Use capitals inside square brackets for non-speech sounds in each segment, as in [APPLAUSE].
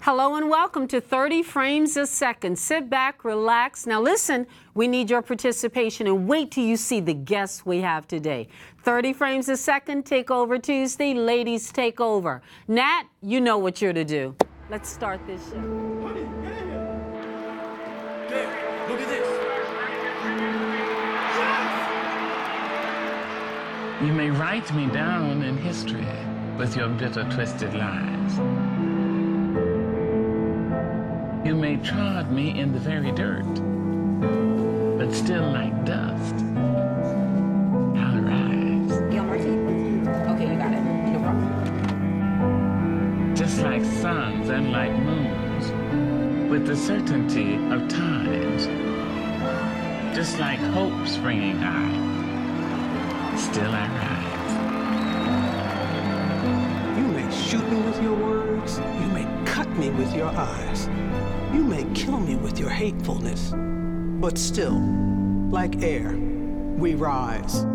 Hello and welcome to 30 Frames a Second. Sit back, relax. Now, listen, we need your participation and wait till you see the guests we have today. 30 Frames a Second, Take Over Tuesday. Ladies, take over. Nat, you know what you're to do. Let's start this show. Honey, get in here. There, look at this. You may write me down in history with your bitter, twisted lies. You may trod me in the very dirt, but still like dust, I'll rise. Gail Okay, you got it. No problem. Just like suns and like moons, with the certainty of times. Just like hope springing high, still I rise. You may shoot me with your words. You may cut me with your eyes. You may kill me with your hatefulness. But still, like air, we rise.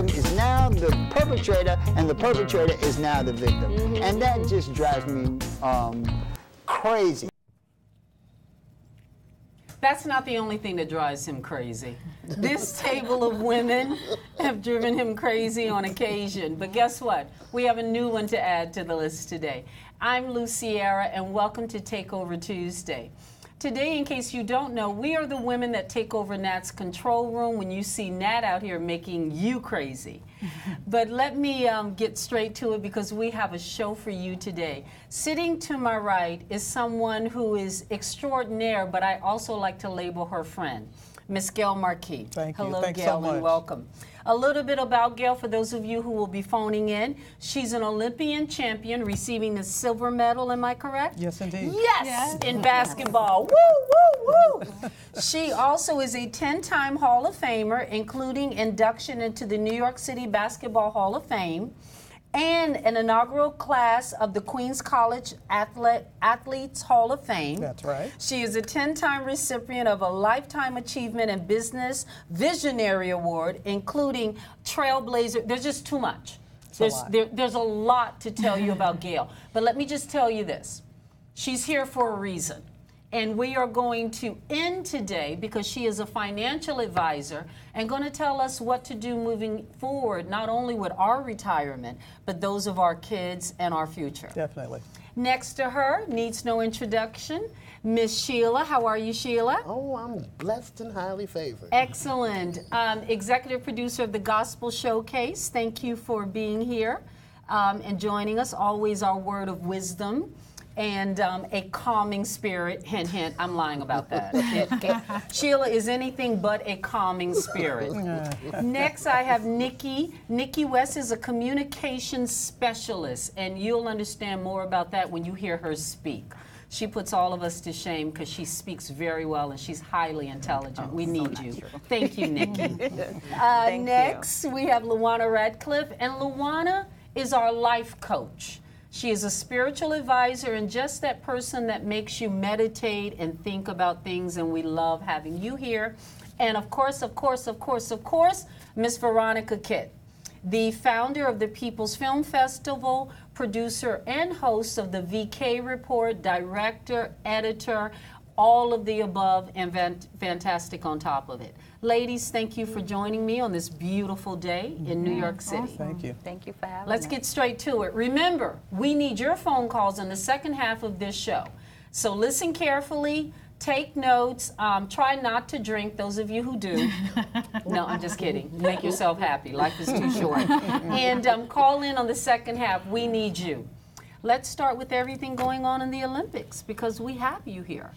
Victim is now the perpetrator and the perpetrator is now the victim. And that just drives me um, crazy. That's not the only thing that drives him crazy. This [LAUGHS] table of women have driven him crazy on occasion. But guess what? We have a new one to add to the list today. I'm Lu Sierra, and welcome to Takeover Tuesday. Today, in case you don't know, we are the women that take over Nat's control room when you see Nat out here making you crazy. [LAUGHS] but let me um, get straight to it because we have a show for you today. Sitting to my right is someone who is extraordinaire, but I also like to label her friend, Miss Gail Marquis. Thank you. Hello, Thanks so Gail, much. and welcome. A little bit about Gail for those of you who will be phoning in. She's an Olympian champion receiving the silver medal, am I correct? Yes, indeed. Yes, in basketball. Woo, woo, woo. she also is a 10 time Hall of Famer, including induction into the New York City Basketball Hall of Fame and an inaugural class of the Queens College Athlete, Athletes Hall of Fame. That's right. She is a 10 time recipient of a Lifetime Achievement and Business Visionary Award, including Trailblazer. There's just too much. a There's, lot. there, there's a lot to tell you [LAUGHS] about Gail. But let me just tell you this she's here for a reason. And we are going to end today because she is a financial advisor and going to tell us what to do moving forward, not only with our retirement, but those of our kids and our future. Definitely. Next to her, needs no introduction, Miss Sheila. How are you, Sheila? Oh, I'm blessed and highly favored. Excellent. Um, executive producer of the Gospel Showcase. Thank you for being here um, and joining us. Always our word of wisdom and um, a calming spirit. Hint, hint. I'm lying about that. [LAUGHS] It- it- Sheila is anything but a calming spirit. [LAUGHS] Next, I have Nikki. Nikki West is a communication specialist, and you'll understand more about that when you hear her speak. She puts all of us to shame because she speaks very well and she's highly intelligent. we need you. Thank you, Nikki. [LAUGHS] Uh, next, we have Luana Radcliffe, and Luana is our life coach. She is a spiritual advisor and just that person that makes you meditate and think about things, and we love having you here. And of course, of course, of course, of course, Miss Veronica Keitt, the founder of the People's Film Festival, producer and host of the VK Report, director, editor, all of the above, and van- fantastic on top of it. Ladies, thank you for joining me on this beautiful day in New York City. Thank you. Thank you for having Let's us. get straight to it. Remember, we need your phone calls in the second half of this show. So listen carefully, take notes, um, try not to drink, those of you who do. [LAUGHS] no, I'm just kidding. Make yourself happy. Life is too [LAUGHS] short. and um, call in on the second half. We need you. Let's start with everything going on in the Olympics because we have you here.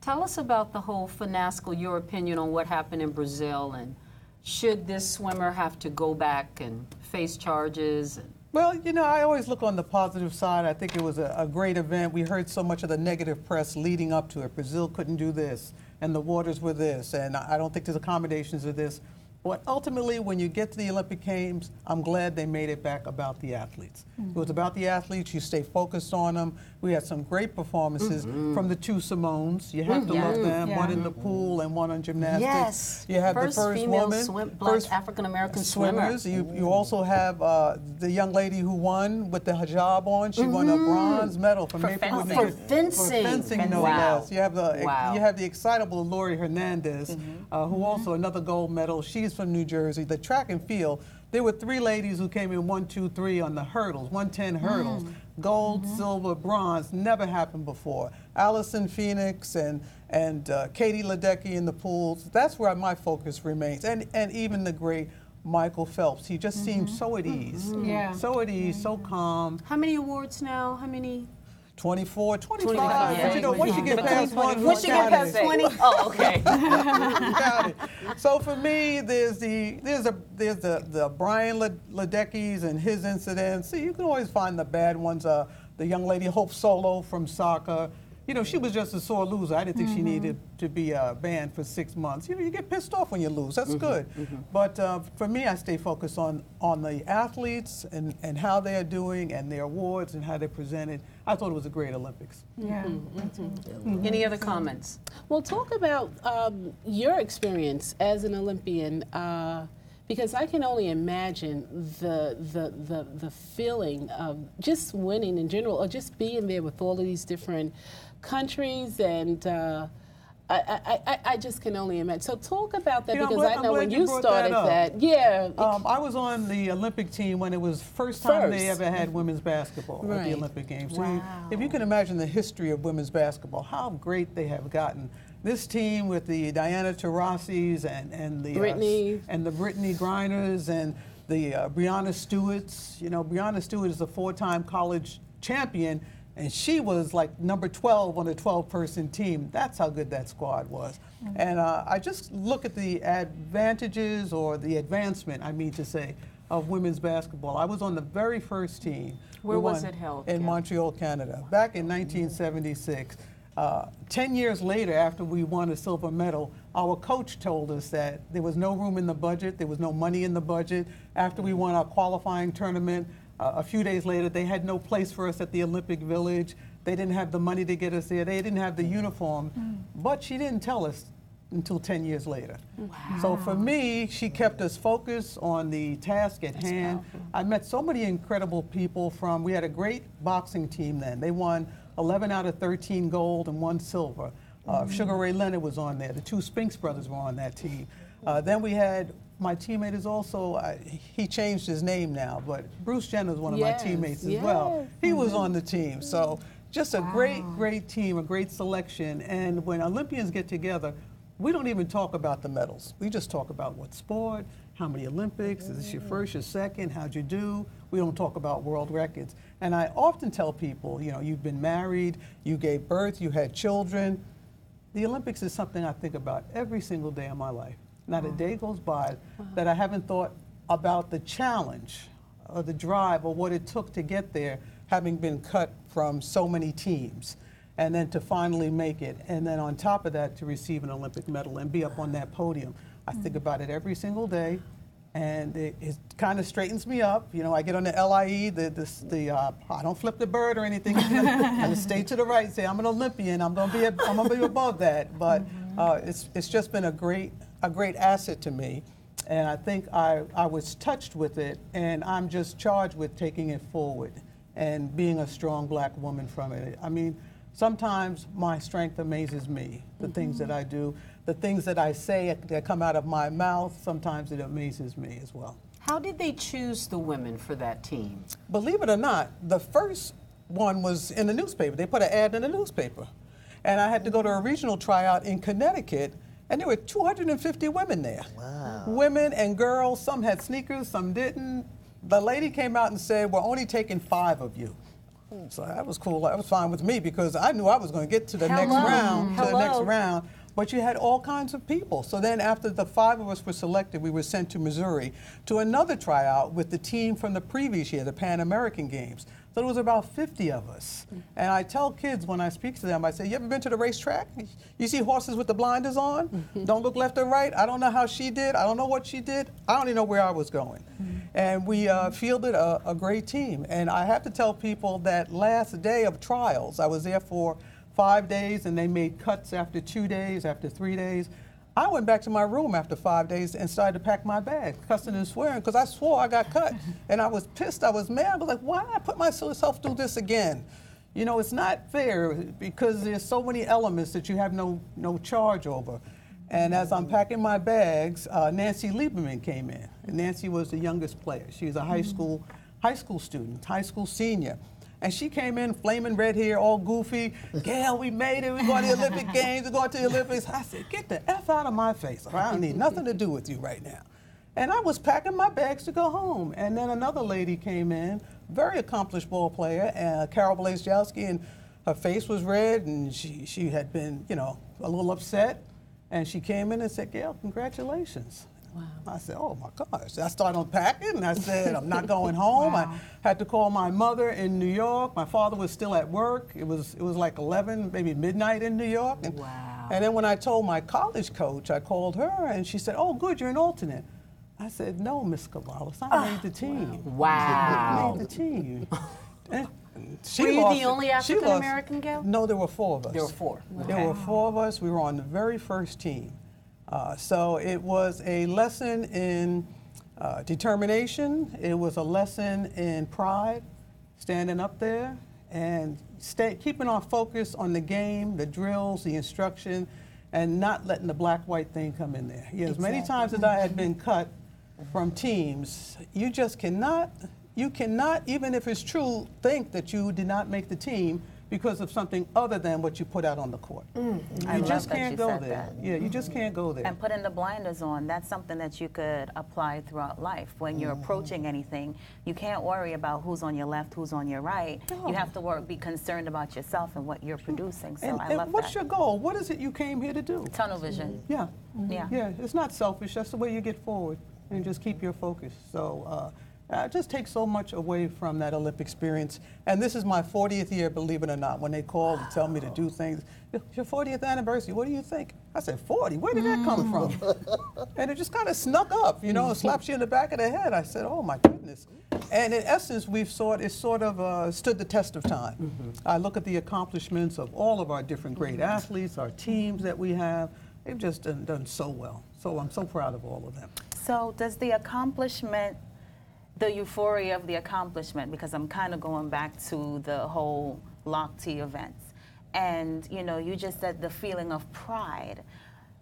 Tell us about the whole finascal, your opinion on what happened in Brazil, and should this swimmer have to go back and face charges? And Well, you know, I always look on the positive side. I think it was a, a great event. We heard so much of the negative press leading up to it. Brazil couldn't do this, and the waters were this, and I don't think there's accommodations of this. But ultimately, when you get to the Olympic Games, I'm glad they made it back about the athletes. It was about the athletes. You stay focused on them. We had some great performances from the two Simones. You have to Yeah. love them. Yeah. One in the pool and one on gymnastics. Yes. You have First the first female woman, swim- black first African-American swimmer. swimmers. You, you also have uh, the young lady who won with the hijab on. She won a bronze medal for, Maplewood, fencing. For fencing. For fencing, no Wow. less. You have the Wow. you have the excitable Laurie Hernandez, uh, who also another gold medal. She's from New Jersey. The track and field. There were three ladies who came in one, two, three on the hurdles, 110 hurdles. Mm. Gold, mm-hmm. silver, bronze. Never happened before. Allyson Felix and and uh, Katie Ledecky in the pools. That's where my focus remains. And and even the great Michael Phelps. He just seemed mm-hmm. mm-hmm. so at ease. Yeah. So at ease, so calm. how many awards now? How many? 24, 25. 25, But you know, once you get past one, Once you get past it. 20? Oh, okay. [LAUGHS] Got it. So for me, there's the there's a there's the the Brian Le- Ledeckis and his incidents. See, you can always find the bad ones. Uh, the young lady Hope Solo from soccer. You know, she was just a sore loser. I didn't think she needed to be uh, banned for six months. You know, you get pissed off when you lose. That's good. But uh, for me, I stay focused on on the athletes and, and how they are doing and their awards and how they're presented. I thought it was a great Olympics. Yeah. Any other comments? Well, talk about um, your experience as an Olympian, uh, because I can only imagine the, the the the feeling of just winning in general, or just being there with all of these different countries and. Uh, I, I, I, I just can only imagine. So talk about that You know, because glad- I know when you you brought that started that, yeah, Um, I was on the Olympic team when it was first time they ever had women's basketball at the Olympic Games. So Wow. you- if you can imagine the history of women's basketball, how great they have gotten. This team with the Diana Taurasi's and, and the uh, Brittney. and the Brittney Griners and the uh, Breanna Stewart's. You know, Brianna Stewart is a four-time college champion, and she was like number 12 on a 12-person team. That's how good that squad was. And uh, I just look at the advantages or the advancement, I mean to say, of women's basketball. I was on the very first team. Where We was it held, In? Montreal, Canada, back in 1976. Uh, Ten years later, after we won a silver medal, our coach told us that there was no room in the budget, there was no money in the budget. After we won our qualifying tournament, uh, a few days later, they had no place for us at the Olympic Village. They didn't have the money to get us there. They didn't have the uniform. But she didn't tell us until 10 years later. So for me, she kept us focused on the task at hand. I met so many incredible people from, we had a great boxing team then. They won 11 out of 13 gold and one silver. Uh, Sugar Ray Leonard was on there. The two Spinks brothers were on that team. Uh, then we had, my teammate is also, uh, he changed his name now, but Bruce Jenner is one of Yes, my teammates as well. yes. He was on the team. So just a great, great team, a great selection. And when Olympians get together, we don't even talk about the medals. We just talk about what sport, how many Olympics, is this your first, your second, how'd you do? We don't talk about world records. And I often tell people, you know, you've been married, you gave birth, you had children. The Olympics is something I think about every single day of my life. Not a day goes by that I haven't thought about the challenge or the drive or what it took to get there, having been cut from so many teams. And then to finally make it, and then on top of that, to receive an Olympic medal and be up on that podium. I think about it every single day, and it, it kind of straightens me up. You know, I get on the LIE, the, the, the uh, I don't flip the bird or anything. I just stay to the right, and say I'm an Olympian. I'm gonna be, a, I'm gonna be above that. But uh, it's, it's just been a great, a great asset to me, and I think I, I was touched with it, and I'm just charged with taking it forward and being a strong black woman from it. I mean, sometimes my strength amazes me, the mm-hmm. things that I do, the things that I say that come out of my mouth, sometimes it amazes me as well. How did they choose the women for that team? Believe it or not, the first one was in the newspaper. They put an ad in the newspaper. And I had to go to a regional tryout in Connecticut, and there were 250 women there. Wow. Women and girls, some had sneakers, some didn't. The lady came out and said, We're only taking five of you. So that was cool. That was fine with me because I knew I was going to get to the next round. To the next Hello. round. But you had all kinds of people. So then, after the five of us were selected, we were sent to Missouri to another tryout with the team from the previous year, the Pan American Games. So there was about 50 of us. And I tell kids when I speak to them, I say, You ever been to the racetrack? You see horses with the blinders on? [LAUGHS] Don't look left or right. I don't know how she did. I don't know what she did. I don't even know where I was going. And we uh, fielded a, a great team. And I have to tell people that last day of trials, I was there for five days and they made cuts after two days, after three days. I went back to my room after five days and started to pack my bag, cussing and swearing, because I swore I got cut. [LAUGHS] and I was pissed, I was mad. I was like, why did I put myself through this again? You know, it's not fair because there's so many elements that you have no, no charge over. And as I'm packing my bags, uh, Nancy Lieberman came in. And Nancy was the youngest player. She was a high school, high school student, high school senior. And she came in, flaming red hair, all goofy. Gail, we made it. We're going to the Olympic [LAUGHS] Games. We're going to the Olympics. I said, get the F out of my face. I don't need nothing to do with you right now. And I was packing my bags to go home. And then another lady came in, very accomplished ball player, uh, Carol Blazejowski, and her face was red, and she, she had been, you know, a little upset. And she came in and said, Gail, congratulations. Wow. I said, oh my gosh. I started unpacking and I said, I'm not going [LAUGHS] home. I had to call my mother in New York. My father was still at work. It was, it was like 11, maybe midnight in New York. And, Wow. and then when I told my college coach, I called her and she said, oh, good, you're an alternate. I said, no, Miss Cavallo, I made the ah, team. [LAUGHS] Wow. I made the team. [LAUGHS] She Were you the only African American, Gail? No, there were four of us. There were four. There were four of us. We were on the very first team. Uh, so it was a lesson in uh, determination. It was a lesson in pride, standing up there and stay, keeping our focus on the game, the drills, the instruction, and not letting the black-white thing come in there. Yes, many times as I had been cut from teams, you just cannot, you cannot, even if it's true, think that you did not make the team because of something other than what you put out on the court. You I love just can't you go there. that. Yeah, you just can't go there. And putting the blinders on, that's something that you could apply throughout life. When you're Mm-hmm. approaching anything, you can't worry about who's on your left, who's on your right. You have to work, be concerned about yourself and what you're producing. So and I and love what's that. your goal? What is it you came here to do? Tunnel vision. Yeah. Yeah. Yeah, it's not selfish. That's the way you get forward and just keep your focus. So uh, uh, it just takes so much away from that Olympic experience. And this is my 40th year, believe it or not, when they call to tell me to do things. It's your 40th anniversary. What do you think? I said, 40? Where did that come from? [LAUGHS] and it just kind of snuck up, you know, it slaps you in the back of the head. I said, oh my goodness. And in essence, we've sort, it's sort of uh, stood the test of time. I look at the accomplishments of all of our different great athletes, our teams that we have. They've just done, done so well. So I'm so proud of all of them. So does the accomplishment, the euphoria of the accomplishment, because I'm kind of going back to the whole Lochte events, and you know, you just said the feeling of pride.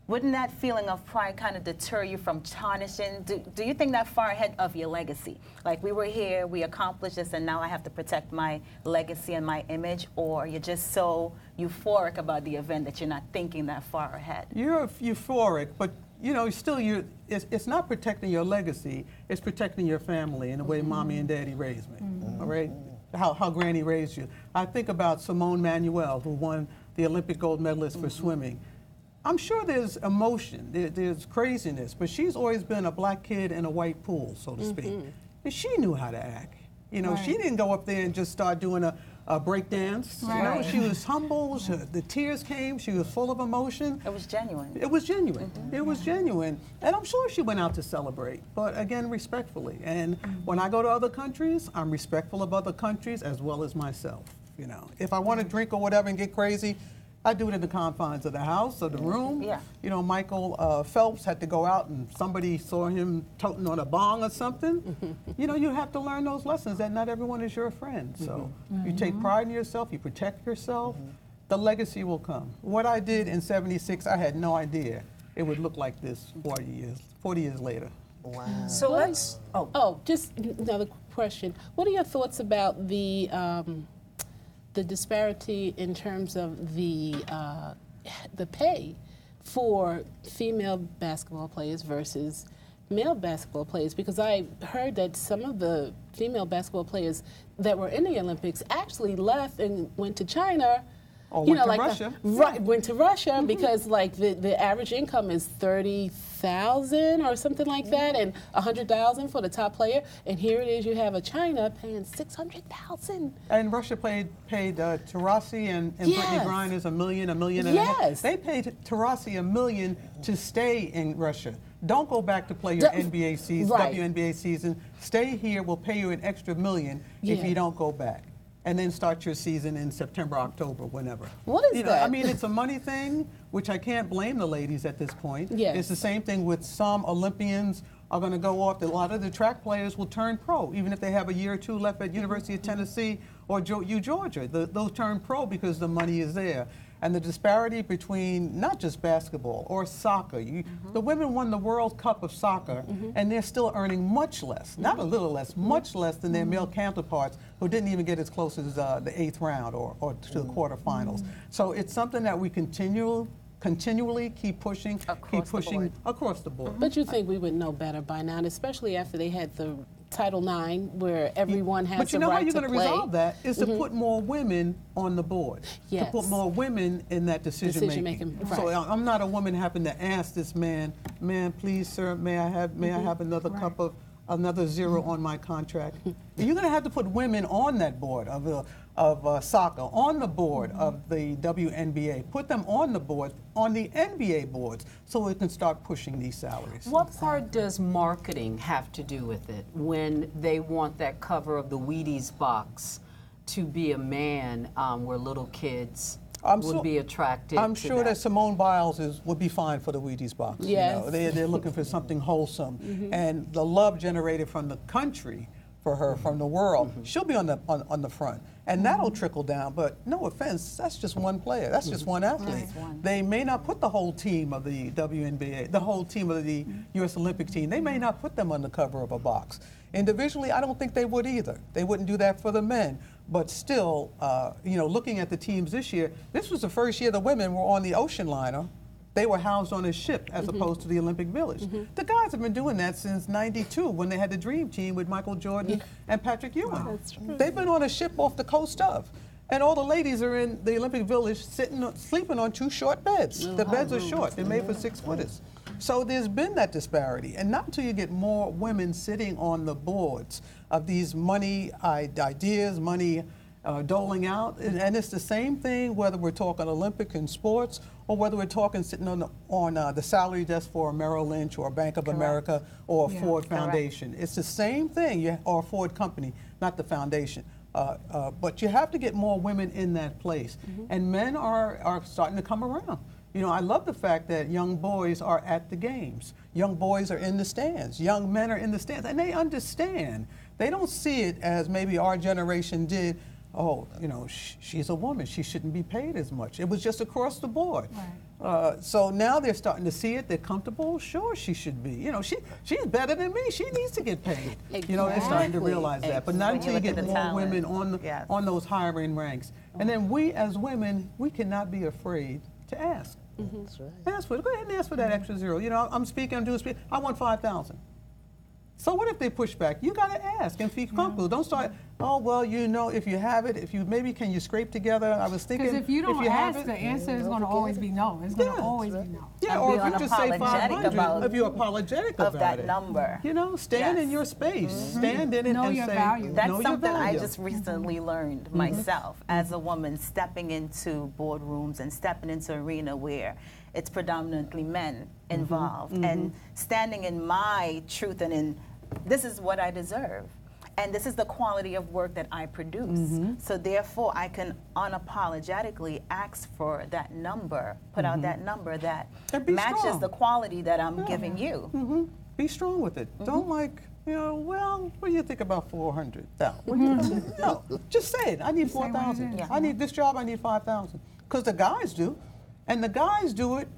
Wouldn't that feeling of pride kind of deter you from tarnishing? Do, do you think that far ahead of your legacy? Like we were here, we accomplished this, and now I have to protect my legacy and my image, or you're just so euphoric about the event that you're not thinking that far ahead? You're euphoric, but you know, still, you it's, it's not protecting your legacy. It's protecting your family in the way mm-hmm. mommy and daddy raised me. Mm-hmm. All right, how, how granny raised you. I think about Simone Manuel, who won the Olympic gold medalist for mm-hmm. swimming. I'm sure there's emotion, there, there's craziness, but she's always been a black kid in a white pool, so to speak. And she knew how to act. You know, she didn't go up there and just start doing a, Uh, a break dance. You know, she was humble. She, the tears came. She was full of emotion. It was genuine. It was genuine. Mm-hmm. It was genuine. And I'm sure she went out to celebrate, but again, respectfully. And mm-hmm. when I go to other countries, I'm respectful of other countries as well as myself. You know, if I want to drink or whatever and get crazy, I do it in the confines of the house or the room. Yeah. You know, Michael uh, Phelps had to go out and somebody saw him toting on a bong or something. [LAUGHS] you know, you have to learn those lessons that not everyone is your friend. So you take pride in yourself, you protect yourself, the legacy will come. What I did in 76, I had no idea it would look like this 40 years, 40 years later. Wow. So let's. Oh, Oh, just another question. What are your thoughts about the um, the disparity in terms of the uh, the pay for female basketball players versus male basketball players because I heard that some of the female basketball players that were in the Olympics actually left and went to China. Or you went know, to like Russia. The, right, went to Russia because like the, the average income is thirty thousand or something like that, and a hundred thousand for the top player. And here it is, you have a China paying six hundred thousand. And Russia paid paid uh, Taurasi and, and Yes. Brittney Griner a million, a million and a half. Yes. They paid Taurasi a million to stay in Russia. Don't go back to play your Don't- NBA season, right. WNBA season. Stay here. We'll pay you an extra million if you don't go back. And then start your season in September, October, whenever. What is you know, I mean, it's [LAUGHS] a money thing, which I can't blame the ladies at this point. Yes. It's the same thing with some Olympians are going to go off. A lot of the track players will turn pro, even if they have a year or two left at University of Tennessee or U Georgia. The, they'll turn pro because the money is there. And the disparity between not just basketball or soccer. You, mm-hmm. The women won the World Cup of soccer, mm-hmm. and they're still earning much less, not a mm-hmm. little less, much less than their male counterparts who didn't even get as close as uh, the eighth round or, or to the quarterfinals. So it's something that we continue, continually keep pushing, keep Across the pushing board. across the board. But you think we would know better by now, and especially after they had the Title IX, where everyone has But you the know right how you're to going to play. Mm-hmm. resolve that is to put more women on the board. Yes. To put more women in that decision, Decision-making, making. So right. I- I'm not a woman having to ask this man, man, please, sir, may I have, may I Mm-hmm. have another cup of, another 0 on my contract? You're going to have to put women on that board of, uh, of uh, soccer, on the board of the WNBA. Put them on the board, on the NBA boards, so we can start pushing these salaries. What part does marketing have to do with it when they want that cover of the Wheaties box to be a man um, where little kids I'm would so- be attracted I'm sure that. Simone Biles is, would be fine for the Wheaties box. you Yes. know. They, they're looking for something wholesome. Mm-hmm. And the love generated from the country for her, from the world, mm-hmm. she'll be on the, on, on the front. And mm-hmm. that'll trickle down. But no offense, that's just one player. That's just one athlete. They may not put the whole team of the WNBA, the whole team of the U.S. Olympic team, they may not put them on the cover of a box. Individually, I don't think they would either. They wouldn't do that for the men. But still, uh, you know, looking at the teams this year, this was the first year the women were on the ocean liner. They were housed on a ship as opposed to the Olympic Village. The guys have been doing that since 92 when they had the Dream Team with Michael Jordan and Patrick Ewing. They've been on a ship off the coast of. And all the ladies are in the Olympic Village sitting, sleeping on two short beds. The beds are short, they're made for six footers. So there's been that disparity. And not until you get more women sitting on the boards of these money ideas, money uh, doling out. And, and it's the same thing whether we're talking Olympic and sports or whether we're talking sitting on the, on uh, the salary desk for a Merrill Lynch or a Bank of America or a Ford Foundation. It's the same thing, you, or a Ford company, not the foundation. Uh, uh, but you have to get more women in that place. And men are, are starting to come around. You know, I love the fact that young boys are at the games. Young boys are in the stands. Young men are in the stands. And they understand. They don't see it as maybe our generation did. Oh, you know, sh- she's a woman. She shouldn't be paid as much. It was just across the board. Uh, so now they're starting to see it. They're comfortable. Sure, she should be. You know, she she's better than me. She needs to get paid. You know, they're starting to realize that. But not you until you get more talent. women on the, Yes. on those hiring ranks. And then we as women, we cannot be afraid to ask. Mm-hmm. That's right. Ask for it. Go ahead and ask for that extra zero. You know, I'm speaking, I'm doing speak. I want five thousand. So what if they push back? You got to ask and feel comfortable. Don't start. Oh well, you know, if you have it, if you maybe can you scrape together? I was thinking. Because if you don't have ask, it, the answer is going to always be no. It's going to Yeah. always be no. yeah, And or be if you just say unapologetic five hundred, about- if you're apologetic of about that it, number. you know, stand in your space, stand in it Know and your say, value. That's know your something I just recently Mm-hmm. learned myself as a woman stepping into boardrooms and stepping into arena where it's predominantly men Mm-hmm. involved and standing in my truth and in this is what I deserve. And this is the quality of work that I produce. Mm-hmm. So therefore I can unapologetically ask for that number, put out that number that Mm-hmm. And be matches strong. the quality that I'm giving you. hmm Be strong with it. Mm-hmm. Don't like, you know, well, what do you think about 400? No, no, just say it. I need 4,000. Yeah. I need this job, I need 5,000. Because the guys do. And the guys do it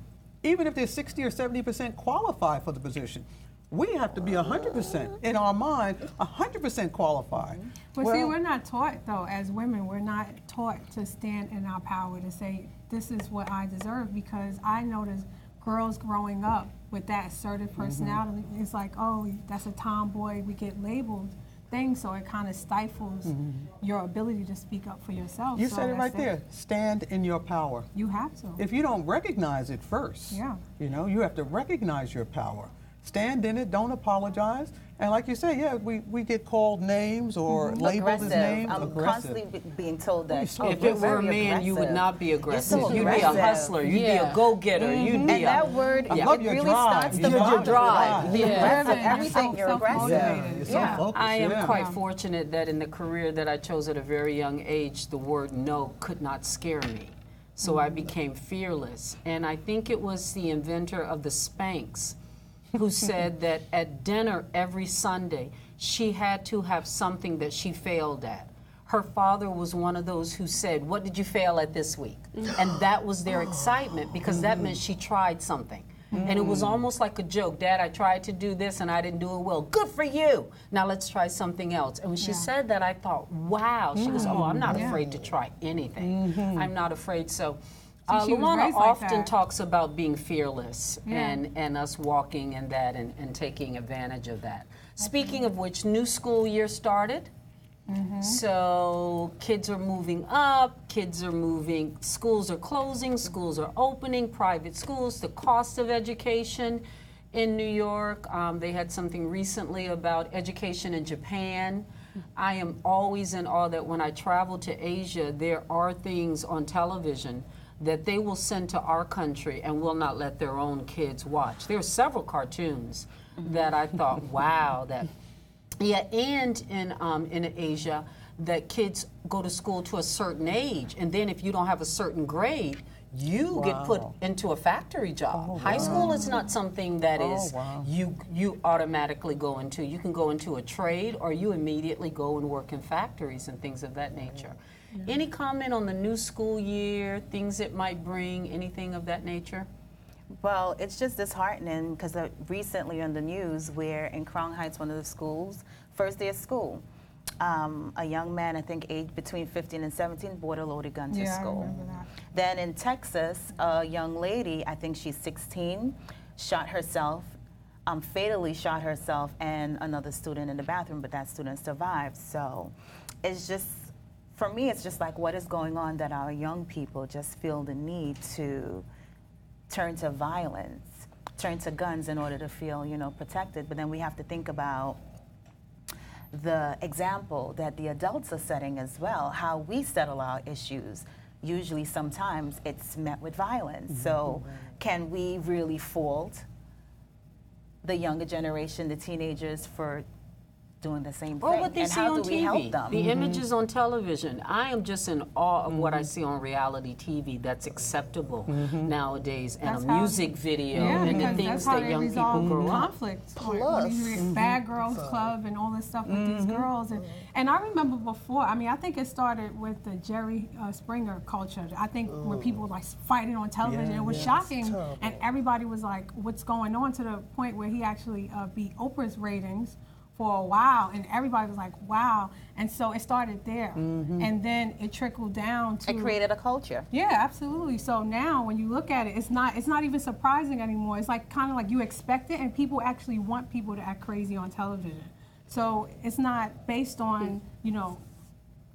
even if they're 60 or 70% qualified for the position. We have to be 100% in our mind, 100% qualified. But see, we're not taught though, as women, we're not taught to stand in our power to say, this is what I deserve, because I notice girls growing up with that assertive Mm-hmm. personality, it's like, oh, that's a tomboy. We get labeled things, so it kind of stifles your ability to speak up for yourself. Mm-hmm. You So said it right there. Stand in your power. You have to. If you don't recognize it first, Yeah. you know, you have to recognize your power. Stand in it, don't apologize. And like you say, yeah, we, we get called names or mm-hmm. labeled as aggressive. names. I'm aggressive. constantly be- being told that. so you're If it were a very man, you would not be aggressive. You're so You'd be a hustler. You'd be a go-getter. You'd mm-hmm. be And a that word, I it your really drive. starts You to love your drive. Like, the Yeah. aggressive, everything, so you're aggressive. self-motivated. You're so Yeah. focused, I am yeah. quite fortunate that in the career that I chose at a very young age, the word no could not scare me. So I mm. became fearless. And I think it was the inventor of the Spanx who said that at dinner every Sunday, she had to have something that she failed at. Her father was one of those who said, What did you fail at this week? And that was their excitement because that meant she tried something. And it was almost like a joke. Dad, I tried to do this and I didn't do it well. Good for you. Now let's try something else. And when she said that, I thought, wow. She goes, Oh, I'm not mm-hmm. afraid to try anything. Mm-hmm. I'm not afraid. So, uh, Luana Radcliffe often talks about being fearless Yeah. and, and us walking in that and, and taking advantage of that. Speaking of which, new school year started. So kids are moving up, kids are moving, schools are closing, schools are opening, private schools, the cost of education in New York. Um, they had something recently about education in Japan. I am always in awe that when I travel to Asia, there are things on television that they will send to our country and will not let their own kids watch. There are several cartoons that I thought, wow, that yeah, and in um, in Asia, that kids go to school to a certain age, and then if you don't have a certain grade, you get put into a factory job. High school is not something that Oh, is wow. you you automatically go into. You can go into a trade, or you immediately go and work in factories and things of that nature. Any comment on the new school year, things it might bring, anything of that nature? Well, it's just disheartening because uh, recently on the news, where in Crown Heights, one of the schools, first day of school, um, a young man, I think aged between 15 and 17, brought a loaded gun to Yeah, school. remember that. Then in Texas, a young lady, I think she's 16, shot herself, um, fatally shot herself and another student in the bathroom, but that student survived. So it's just, for me, it's just like what is going on that our young people just feel the need to turn to violence, turn to guns in order to feel, you know, protected. But then we have to think about the example that the adults are setting as well, how we settle our issues. Usually, sometimes it's met with violence. So, mm-hmm. can we really fault the younger generation, the teenagers, for doing the same Or thing? what they and see how on do we TV, help them? the mm-hmm. images on television. I am just in awe of what I mm-hmm. see on reality TV that's acceptable mm-hmm. nowadays, and That's a how- music video, Yeah, and the things that young people resolve grow up. conflict. Like, when you read Bad Girls Club and all this stuff with these girls, and, and I remember before. I mean, I think it started with the Jerry uh, Springer culture. I think when oh. people were like fighting on television, Yeah, it was yeah. shocking, and everybody was like, "What's going on?" To the point where he actually uh, beat Oprah's ratings. For a while, and everybody was like, "Wow!" And so it started there, mm-hmm. and then it trickled down to It created a culture. yeah, absolutely. So now when you look at it, it's not it's not even surprising anymore. It's like kind of like you expect it and people actually want people to act crazy on television. So it's not based on, you know,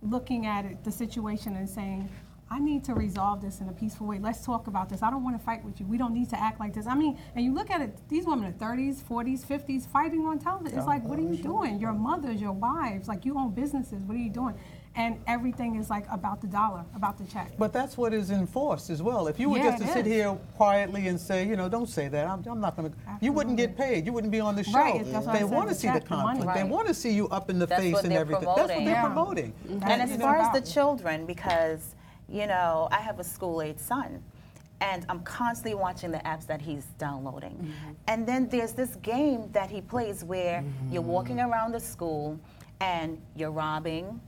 looking at it, the situation and saying, I need to resolve this in a peaceful way. Let's talk about this. I don't want to fight with you. We don't need to act like this. I mean, and you look at it, these women are 30s, 40s, 50s fighting on television. It's like, what are you doing? Your mothers, your wives, like you own businesses. What are you doing? And everything is like about the dollar, about the check. But that's what is enforced as well. If you were Yeah, just to it sit is. here quietly and say, you know, don't say that, I'm, I'm not going to, you wouldn't get paid. You wouldn't be on the show. Right, that's what I They said, want to see the check, the money. conflict. They Right. want to see you up in the That's face what and they're everything. That's what promoting. they're Yeah. promoting. And That's as what far as the children, because, you know, I have a school age son, and I'm constantly watching the apps that he's downloading. And then there's this game that he plays where you're walking around the school and you're robbing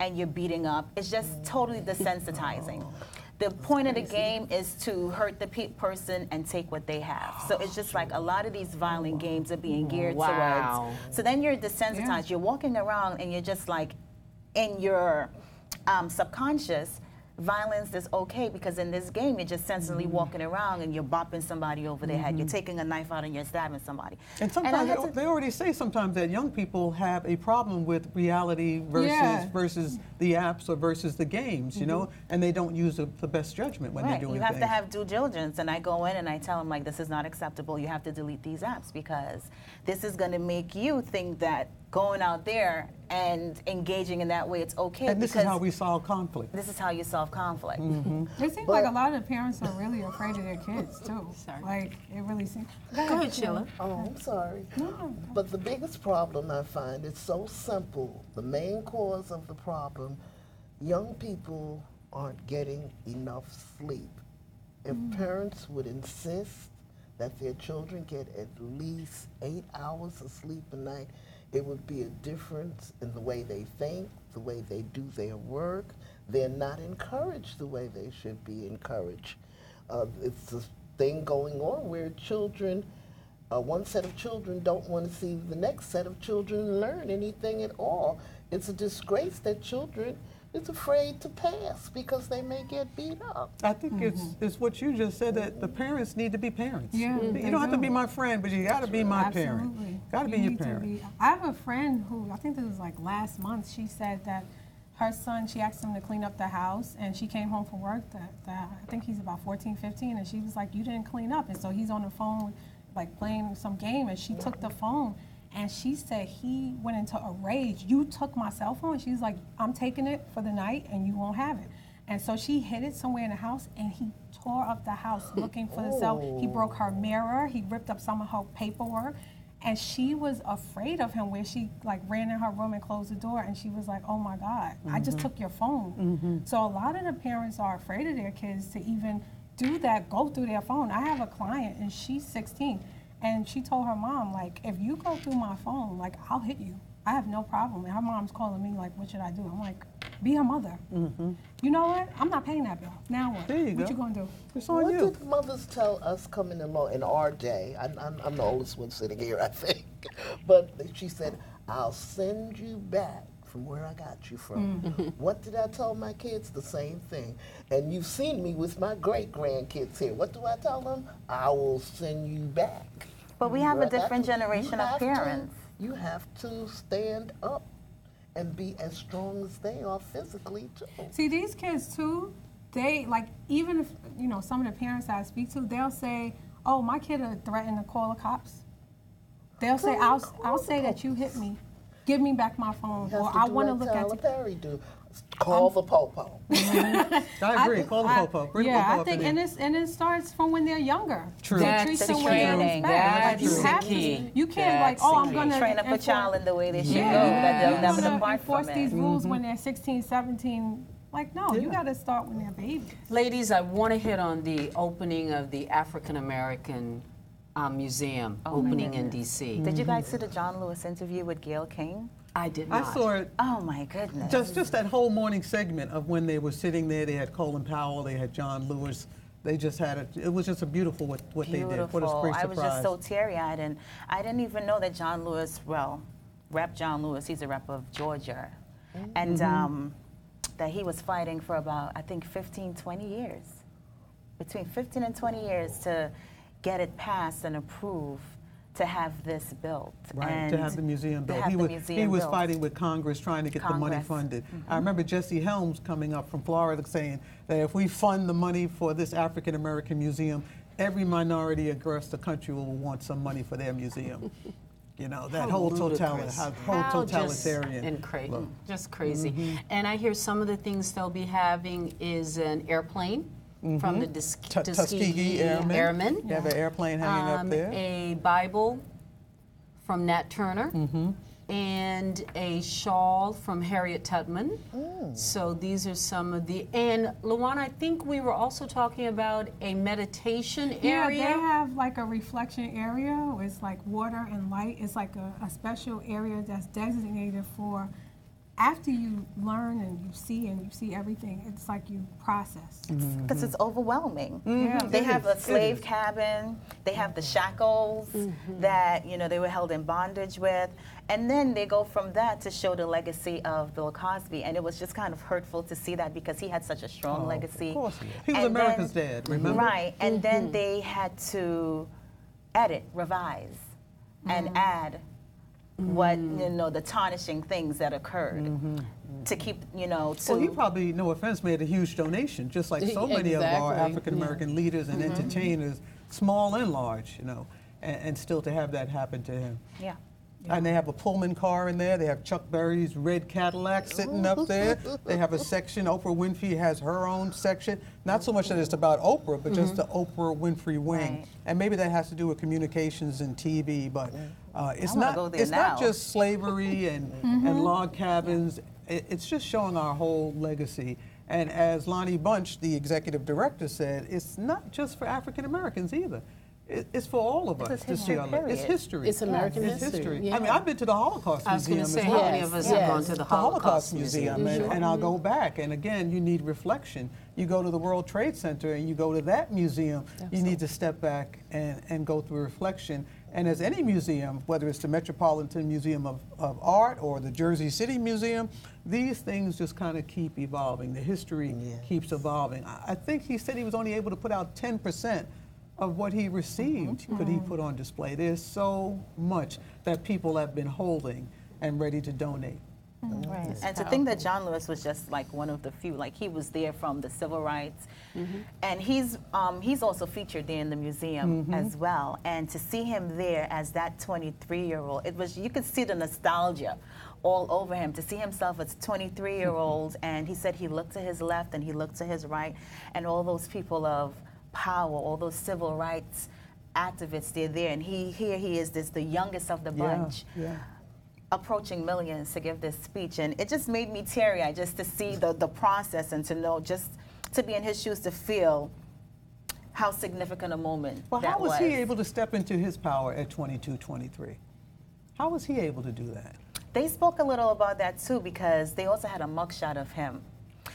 and you're beating up. It's just totally desensitizing. [LAUGHS] The point of the game is to hurt the pe- person and take what they have. So it's just like a lot of these violent games are being geared Wow. towards. So then you're desensitized. You're walking around and you're just like, in your um, subconscious, violence is okay because in this game you're just sensibly mm-hmm. walking around and you're bopping somebody over the head. You're mm-hmm. taking a knife out and you're stabbing somebody. And sometimes had they, to- they already say sometimes that young people have a problem with reality versus Yeah. versus the apps or versus the games, you know, mm-hmm. and they don't use the, the best judgment when Right. they're doing You have things. to have due diligence, and I go in and I tell them like, this is not acceptable. You have to delete these apps because this is going to make you think that going out there and engaging in that way it's okay. and this because is how we solve conflict. this is how you solve conflict. Mm-hmm. It seems like a lot of the parents are really afraid of their kids too. [LAUGHS] Sorry. Like it really seems. Go ahead, Sheila. Oh, I'm sorry. But the biggest problem I find is so simple. The main cause of the problem, young people aren't getting enough sleep. If mm. parents would insist that their children get at least eight hours of sleep a night, it would be a difference in the way they think, the way they do their work. They're not encouraged the way they should be encouraged. Uh, it's a thing going on where children, uh, one set of children don't want to see the next set of children learn anything at all. It's a disgrace that children is afraid to pass because they may get beat up. I think it's, mm-hmm. it's what you just said that the parents need to be parents. Yeah, you they don't have to do. be my friend, but you got to be my parent. Absolutely. Got to You be your need to parent. be- I have a friend who I think this was like last month. She said that her son, she asked him to clean up the house, and she came home from work. That, that I think he's about 14, 15, and she was like, "You didn't clean up," and so he's on the phone, like playing some game, and she took the phone. And she said he went into a rage. You took my cell phone. She's like, I'm taking it for the night and you won't have it. And so she hid it somewhere in the house and he tore up the house [LAUGHS] looking for the cell. He broke oh. her mirror. He ripped up some of her paperwork. And she was afraid of him where she like ran in her room and closed the door and she was like, oh my God, I just mm-hmm. took your phone. Mm-hmm. So a lot of the parents are afraid of their kids to even do that, go through their phone. I have a client and she's 16 and she told her mom, like, if you go through my phone, like, I'll hit you. I have no problem. And her mom's calling me, like, what should I do? I'm like, be her mother. Mm-hmm. You know what? I'm not paying that bill. Now what? There you what go. you gonna do? It's on what you. did mothers tell us coming along in our day? I'm, I'm, I'm the oldest one sitting here, I think. [LAUGHS] But she said, I'll send you back from where I got you from. Mm-hmm. [LAUGHS] What did I tell my kids? The same thing. And you've seen me with my great grandkids here. What do I tell them? I will send you back. But we have a Right, that's different what- generation of have to- parents. you have to stand up and be as strong as they are physically, too. See, these kids too, they like even if you know some of the parents that I speak to, they'll say, "Oh, my kid will threaten to call the cops." They'll say, "I'll I'll the say that you hit me. Give me back my phone, or I want to like look at Tyler you." Perry do. Call the popo. [LAUGHS] I agree. think- Call the I- popo. Bring yeah, the popo I up think, in and there. it's and it starts from when they're younger. True. To That's treat the someone with training. respect. Like, you That's the have key. to. You can't like, That's oh, the I'm key. gonna Train up a enforce- child in the way they should Yeah. go, that they'll You never wanna depart enforce from these it. rules when they're 16, 17. Like, no, you got to start when they're babies. Ladies, I want to hit on the opening of the African American um, Museum Oh opening in. D.C. Did you guys see the John Lewis interview with Gayle King? I did I not. saw it Oh my goodness. just just that whole morning segment of when they were sitting there. They had Colin Powell. They had John Lewis. They just had it. It was just a beautiful what, what they did. What a Beautiful. great I was just so teary eyed, and I didn't even know that John Lewis, well, Rep John Lewis, he's a rep of Georgia, and Mm-hmm. um, that he was fighting for about, I think, 15, 20 years. Between 15 and 20 years to get it passed and approved to have this built. Right, and to have the museum to built. have he the was, museum he was built. fighting with Congress trying to get the money funded. Mm-hmm. I remember Jesse Helms coming up from Florida saying that if we fund the money for this African American museum, every minority across the country will want some money for their museum. [LAUGHS] You know, that How whole, totali- how- whole How just totalitarian. and cra- look. just crazy. Mm-hmm. And I hear some of the things they'll be having is an airplane from the Tus- Tu- Tuskegee, Tuskegee Airmen. Airmen. You have an airplane hanging Um, up there. A Bible from Nat Turner. Mm-hmm. And a shawl from Harriet Tubman. Mm. So these are some of the. And Luana, I think we were also talking about a meditation Yeah, area. Yeah, they have like a reflection area. Where it's like water and light. It's like a, a special area that's designated for after you learn and you see and you see everything, it's like you process. Mm-hmm. because it's overwhelming. Mm-hmm. Yeah. They It have is, a slave cabin. They have the mm-hmm. shackles that you know they were held in bondage with, and then they go from that to show the legacy of Bill Cosby, and it was just kind of hurtful to see that because he had such a strong Oh, legacy. Of course he. He was And America's then- dad, remember? Right, and then they had to edit, revise, and mm. add what mm. you know the tarnishing things that occurred mm-hmm. to keep you know to Well, he probably, no offense, made a huge donation, just like so many of our Exactly, African American leaders and mm-hmm. entertainers, small and large, you know, and, and still to have that happen to him. yeah. And they have a Pullman car in there. They have Chuck Berry's red Cadillac sitting up there. They have a section. Oprah Winfrey has her own section. Not so much that it's about Oprah, but just the Oprah Winfrey wing. Right. And maybe that has to do with communications and TV. But uh, it's wanna not. go there it's not now. just slavery [LAUGHS] and and log cabins. It, it's just showing our whole legacy. And as Lonnie Bunch, the executive director, said, it's not just for African Americans either. It, it's for all of us to see history, our le- It's history. It's American It's history, history. I mean. I've been to the Holocaust I was going Museum to say, as how well. many of us Yes, have gone to the The Holocaust Museum? and, and I'll go mm-hmm. back. And again, you need reflection. You go to the World Trade Center and you go to that museum, you need to step back and, and go through reflection. And as any museum, whether it's the Metropolitan Museum of, of Art or the Jersey City Museum, these things just kind of keep evolving. The history keeps evolving. I, I think he said he was only able to put out 10% of what he received mm-hmm. could he mm-hmm. put on display. There's so much that people have been holding and ready to donate. Mm-hmm. Right. And to think that John Lewis was just like one of the few, like he was there from the civil rights, and he's um, he's also featured there in the museum as well. And to see him there as that 23 year old, it was you could see the nostalgia all over him to see himself as 23 year old. and he said he looked to his left and he looked to his right, and all those people of power, all those civil rights activists, they're there, and he here he is, this the youngest of the bunch Yeah. approaching millions to give this speech and it just made me teary eyed just to see the, the process and to know just to be in his shoes to feel how significant a moment Well, how was, he able to step into his power at 22, 23? How was he able to do that? They spoke a little about that too because they also had a mugshot of him.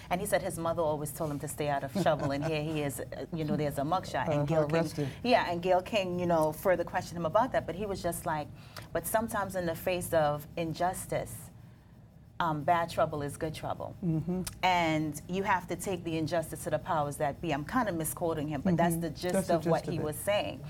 And he said his mother always told him to stay out of trouble, and here he is, uh, you know, there's a mugshot. Uh, and Gayle King, yeah, and Gayle King, you know, further questioned him about that, but he was just like, but sometimes in the face of injustice, um, bad trouble is good trouble. Mm-hmm. And you have to take the injustice to the powers that be. I'm kind of misquoting him, but that's the gist Mm-hmm. That's the of what he it. was saying.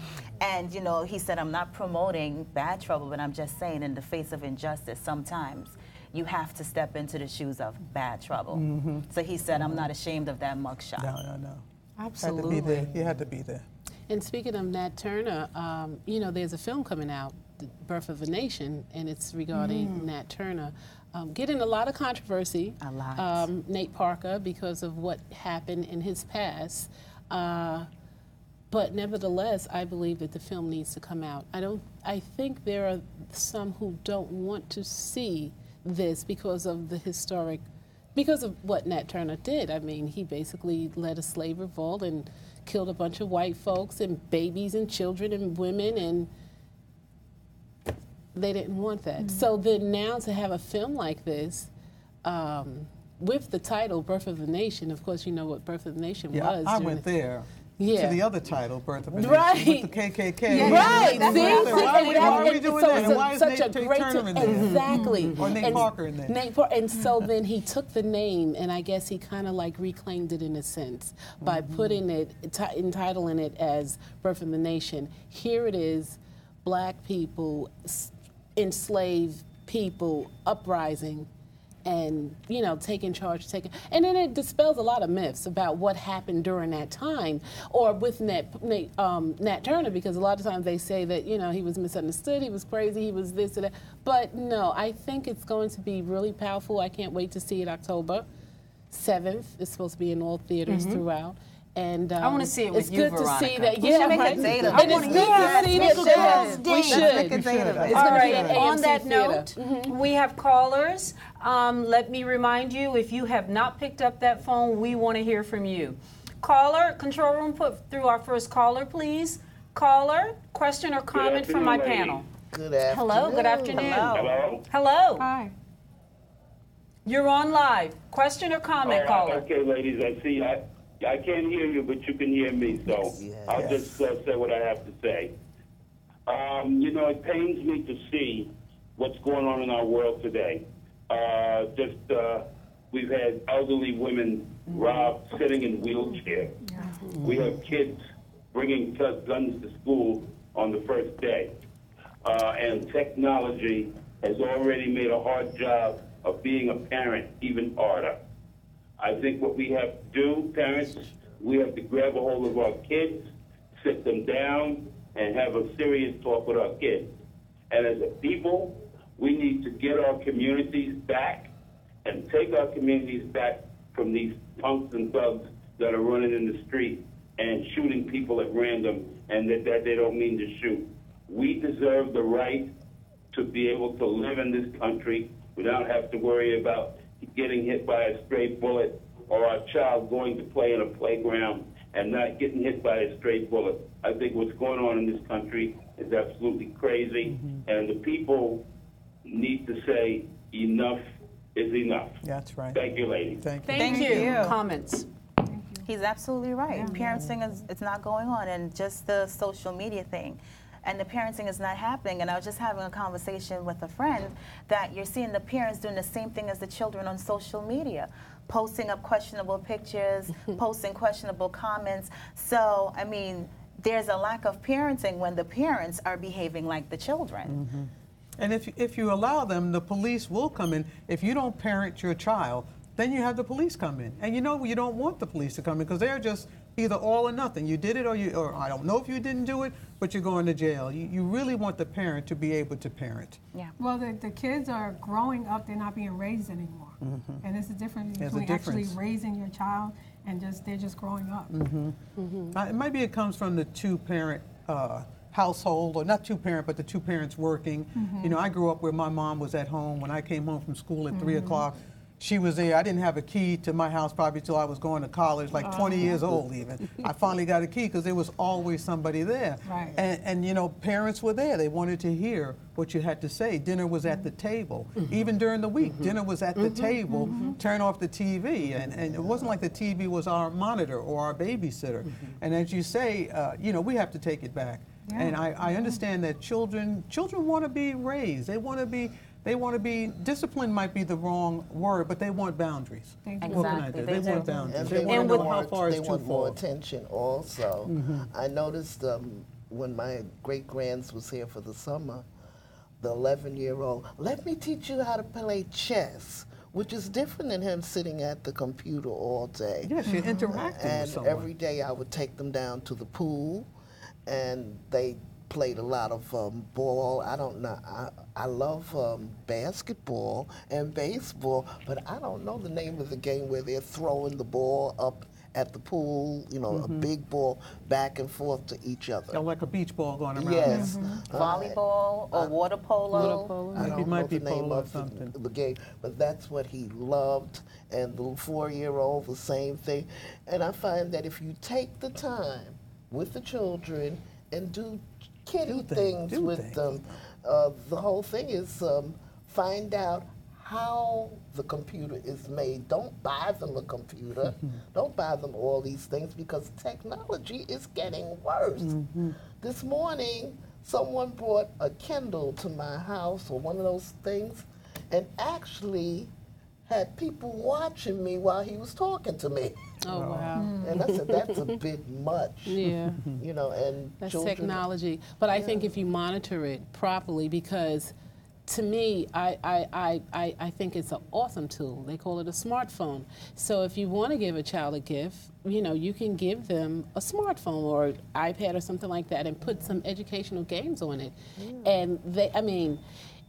And, you know, he said, I'm not promoting bad trouble, but I'm just saying, in the face of injustice, sometimes you have to step into the shoes of bad trouble. So he said, I'm not ashamed of that mugshot. Mm-hmm. No, no, no. Absolutely. Had to be there. He had to be there. And speaking of Nat Turner, um, you know, there's a film coming out, The Birth of a Nation, and it's regarding Nat Turner. Um, getting a lot of controversy. A lot. Um, Nate Parker, because of what happened in his past. Uh, but nevertheless, I believe that the film needs to come out. I don't. I think there are some who don't want to see this because of the historic, because of what Nat Turner did. I mean, he basically led a slave revolt and killed a bunch of white folks and babies and children and women and they didn't want that. So then now to have a film like this, um, with the title "Birth of a Nation," of course you know what "Birth of a Nation" Yeah, was. I went the- there. Yeah. To the other title, Birth of a Nation, Right. with the KKK. Right, I see, went Why are we, why are we doing so that? And a- why is such Nate a Tate great Turner in there? Exactly. Or Nate And- Parker in there? Nate Par- and so then he took the name, and I guess he kind of like reclaimed it in a sense by Mm-hmm. putting it, ti- entitling it as "Birth of the Nation." Here it is, black people, s- enslaved people, uprising. And you know, taking charge, taking, and then it dispels a lot of myths about what happened during that time, or with Nat, Nat, um, Nat Turner, because a lot of times they say that you know he was misunderstood, he was crazy, he was this and that. But no, I think it's going to be really powerful. I can't wait to see it October seventh. It's supposed to be in all theaters throughout. And um, wanna see it with it's you, good to see that. Yeah, should make a right? date of And it. it's I good wanna see Yes, that. make a yeah, girls' we should. Let's make a it. It's All gonna right, be on AMC that Theater. note, we have callers. Um, let me remind you if you have not picked up that phone, we want to hear from you. Caller, control room, put through our first caller, please. Caller, question or comment from my afternoon, panel. Good afternoon. Hello, good afternoon. Hello. Hello? Hello. Hi. You're on live. Question or comment, All right, caller? Okay, ladies, I see, I, I can't hear you, but you can hear me, so I'll just uh, say what I have to say. Um, you know, it pains me to see what's going on in our world today. Uh, just, uh, we've had elderly women robbed sitting in wheelchairs. We have kids bringing gu- guns to school on the first day. Uh, and technology has already made a hard job of being a parent even harder. I think what we have to do, parents, we have to grab a hold of our kids, sit them down, and have a serious talk with our kids. And as a people, we need to get our communities back and take our communities back from these punks and thugs that are running in the street and shooting people at random and that, that they don't mean to shoot. We deserve the right to be able to live in this country without having to worry about getting hit by a stray bullet or our child going to play in a playground and not getting hit by a stray bullet. I think what's going on in this country is absolutely crazy, mm-hmm. and the people need to say enough is enough. That's right. Thank you, ladies. Thank you. Thank, Thank you. you. Comments? He's absolutely right. Parenting is it's not going on, and just the social media thing. And the parenting is not happening. And I was just having a conversation with a friend that you're seeing the parents doing the same thing as the children on social media, posting up questionable pictures, [LAUGHS] posting questionable comments. So, I mean, there's a lack of parenting when the parents are behaving like the children. Mm-hmm. And if, if you allow them, the police will come in. If you don't parent your child, then you have the police come in. And you know you don't want the police to come in because they're just either all or nothing. You did it or you, or I don't know if you didn't do it, but you're going to jail. You, you really want the parent to be able to parent. Yeah. Well, the, the kids are growing up, they're not being raised anymore. Mm-hmm. And it's a difference There's a between actually raising your child and just they're just growing up. Mm-hmm. Mm-hmm. Uh, maybe it comes from the two parent uh, household, or not two parent, but the two parents working. You know, I grew up where my mom was at home. When I came home from school at 3 o'clock, she was there. I didn't have a key to my house probably till I was going to college, like 20 years old even. I finally got a key because there was always somebody there. Right. And, and, you know, parents were there. They wanted to hear what you had to say. Dinner was at the table. Mm-hmm. Even during the week, mm-hmm. dinner was at the mm-hmm. table. Turn off the TV. And, and it wasn't like the TV was our monitor or our babysitter. And as you say, uh, you know, we have to take it back. And I, I understand that children children want to be raised. They want to be they want to be discipline might be the wrong word, but they want boundaries. Thank you. What can I Exactly, do? they They want do. boundaries. And They they want want to know how far they is too want more far. attention also. I noticed um, when my great grands was here for the summer, the 11 year old, let me teach you how to play chess, which is different than him sitting at the computer all day. Yes, you're [LAUGHS] interacting with And someone. every day I would take them down to the pool, and they played a lot of um, ball. I don't know. I, I love um, basketball and baseball, but I don't know the name of the game where they're throwing the ball up at the pool. You know, a big ball back and forth to each other. Oh, like a beach ball going around. Yes. Uh, Volleyball or water polo. I don't might know be the name polo or of the- something. The, game, but that's what he loved, and the four-year-old the same thing. And I find that if you take the time with the children and do kitty Do things, things, with things. them, uh, the whole thing is um, find out how the computer is made. Don't buy them a computer. Don't buy them all these things because technology is getting worse. Mm-hmm. This morning, someone brought a Kindle to my house or one of those things and actually had people watching me while he was talking to me. [LAUGHS] Oh, wow. Mm. And that's said, that's a bit much. [LAUGHS] Yeah. You know, and That's children, technology. But I think if you monitor it properly, because to me, I, I, I, I, I think it's an awesome tool. They call it a smartphone. So if you want to give a child a gift, you know, you can give them a smartphone or iPad or something like that and put some educational games on it. And they, I mean,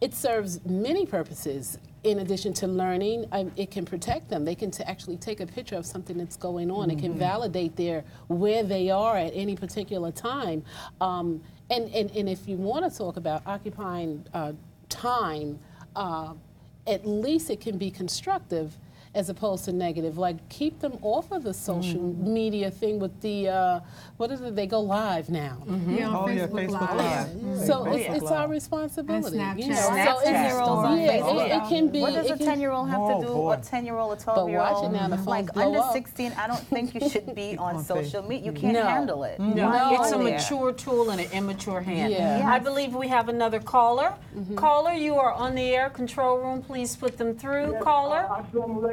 it serves many purposes. In addition to learning, um, it can protect them. They can t- actually take a picture of something that's going on. It can validate their where they are at any particular time. Um, and, and, and if you want to talk about occupying uh, time, uh, at least it can be constructive. As opposed to negative. Like keep them off of the social Mm-hmm. media thing with the uh, what is it? They go live now. Yeah, on Oh, yeah, Facebook Facebook Live. Live. So Yeah. it's, it's our responsibility. And you Snapchat. know? Snapchat. So it's, yeah, Facebook. it, it can be. What does a 10 year old have to do? boy. A 10 year old, a 12 year watch old? it now, the phones Like blow under up. 16, I don't think you should be on [LAUGHS] On social media. You can't No. handle it. No, Why it's a mature tool in an immature hand. Yeah. I believe we have another caller. Caller, you are on the air. Control room, please put them through. Caller.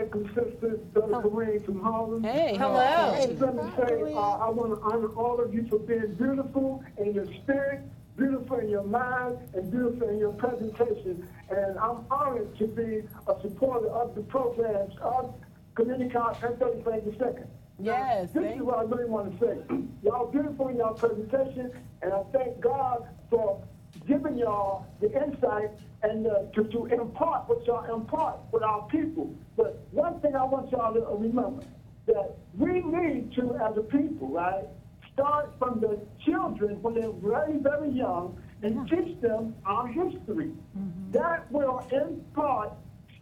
Alaikum, sisters. Brother Kareem from Harlem. Hey, Hello. Hey, let me say, uh, I want to honor all of you for being beautiful in your spirit, beautiful in your mind, and beautiful in your presentation. And I'm honored to be a supporter of the programs of Community College and 35th Second. Yes, This thank is what I really want to say. Y'all beautiful in y'all presentation, and I thank God for giving y'all the insight and uh, to, to impart what y'all impart with our people. But one thing I want y'all to remember, that we need to, as a people, right, start from the children when they're very, very young and teach them our history. That will, in part,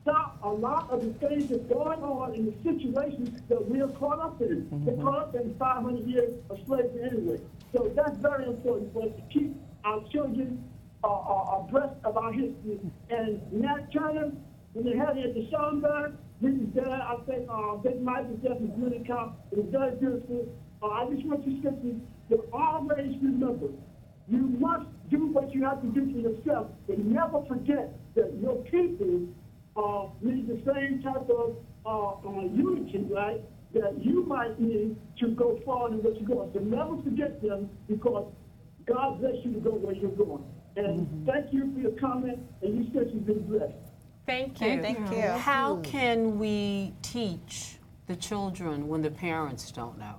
stop a lot of the things that's going on in the situations that we are caught up in. We're caught up in 500 years of slavery anyway. So that's very important for us to keep our children uh, uh, abreast of our history. And Nat Turner, when they had it at the Schomburg, we was there. I think uh, Big Mike there from Community Cop. It was very beautiful. Uh, I just want you sisters to always remember you must do what you have to do for yourself, but never forget that your people uh, need the same type of uh, uh, unity, right? That you might need to go forward in what you're going. So never forget them because God bless you to go where you're going. And thank you for your comment, and you said you've been blessed. Thank you. Thank you. How can we teach the children when the parents don't know?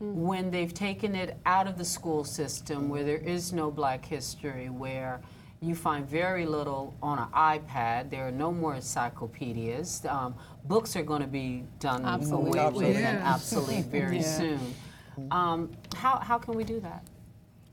When they've taken it out of the school system where there is no black history, where you find very little on an iPad, there are no more encyclopedias. Um, books are going to be done Obsolete. away with and obsolete very [LAUGHS] Yeah. soon. Um, how, how can we do that?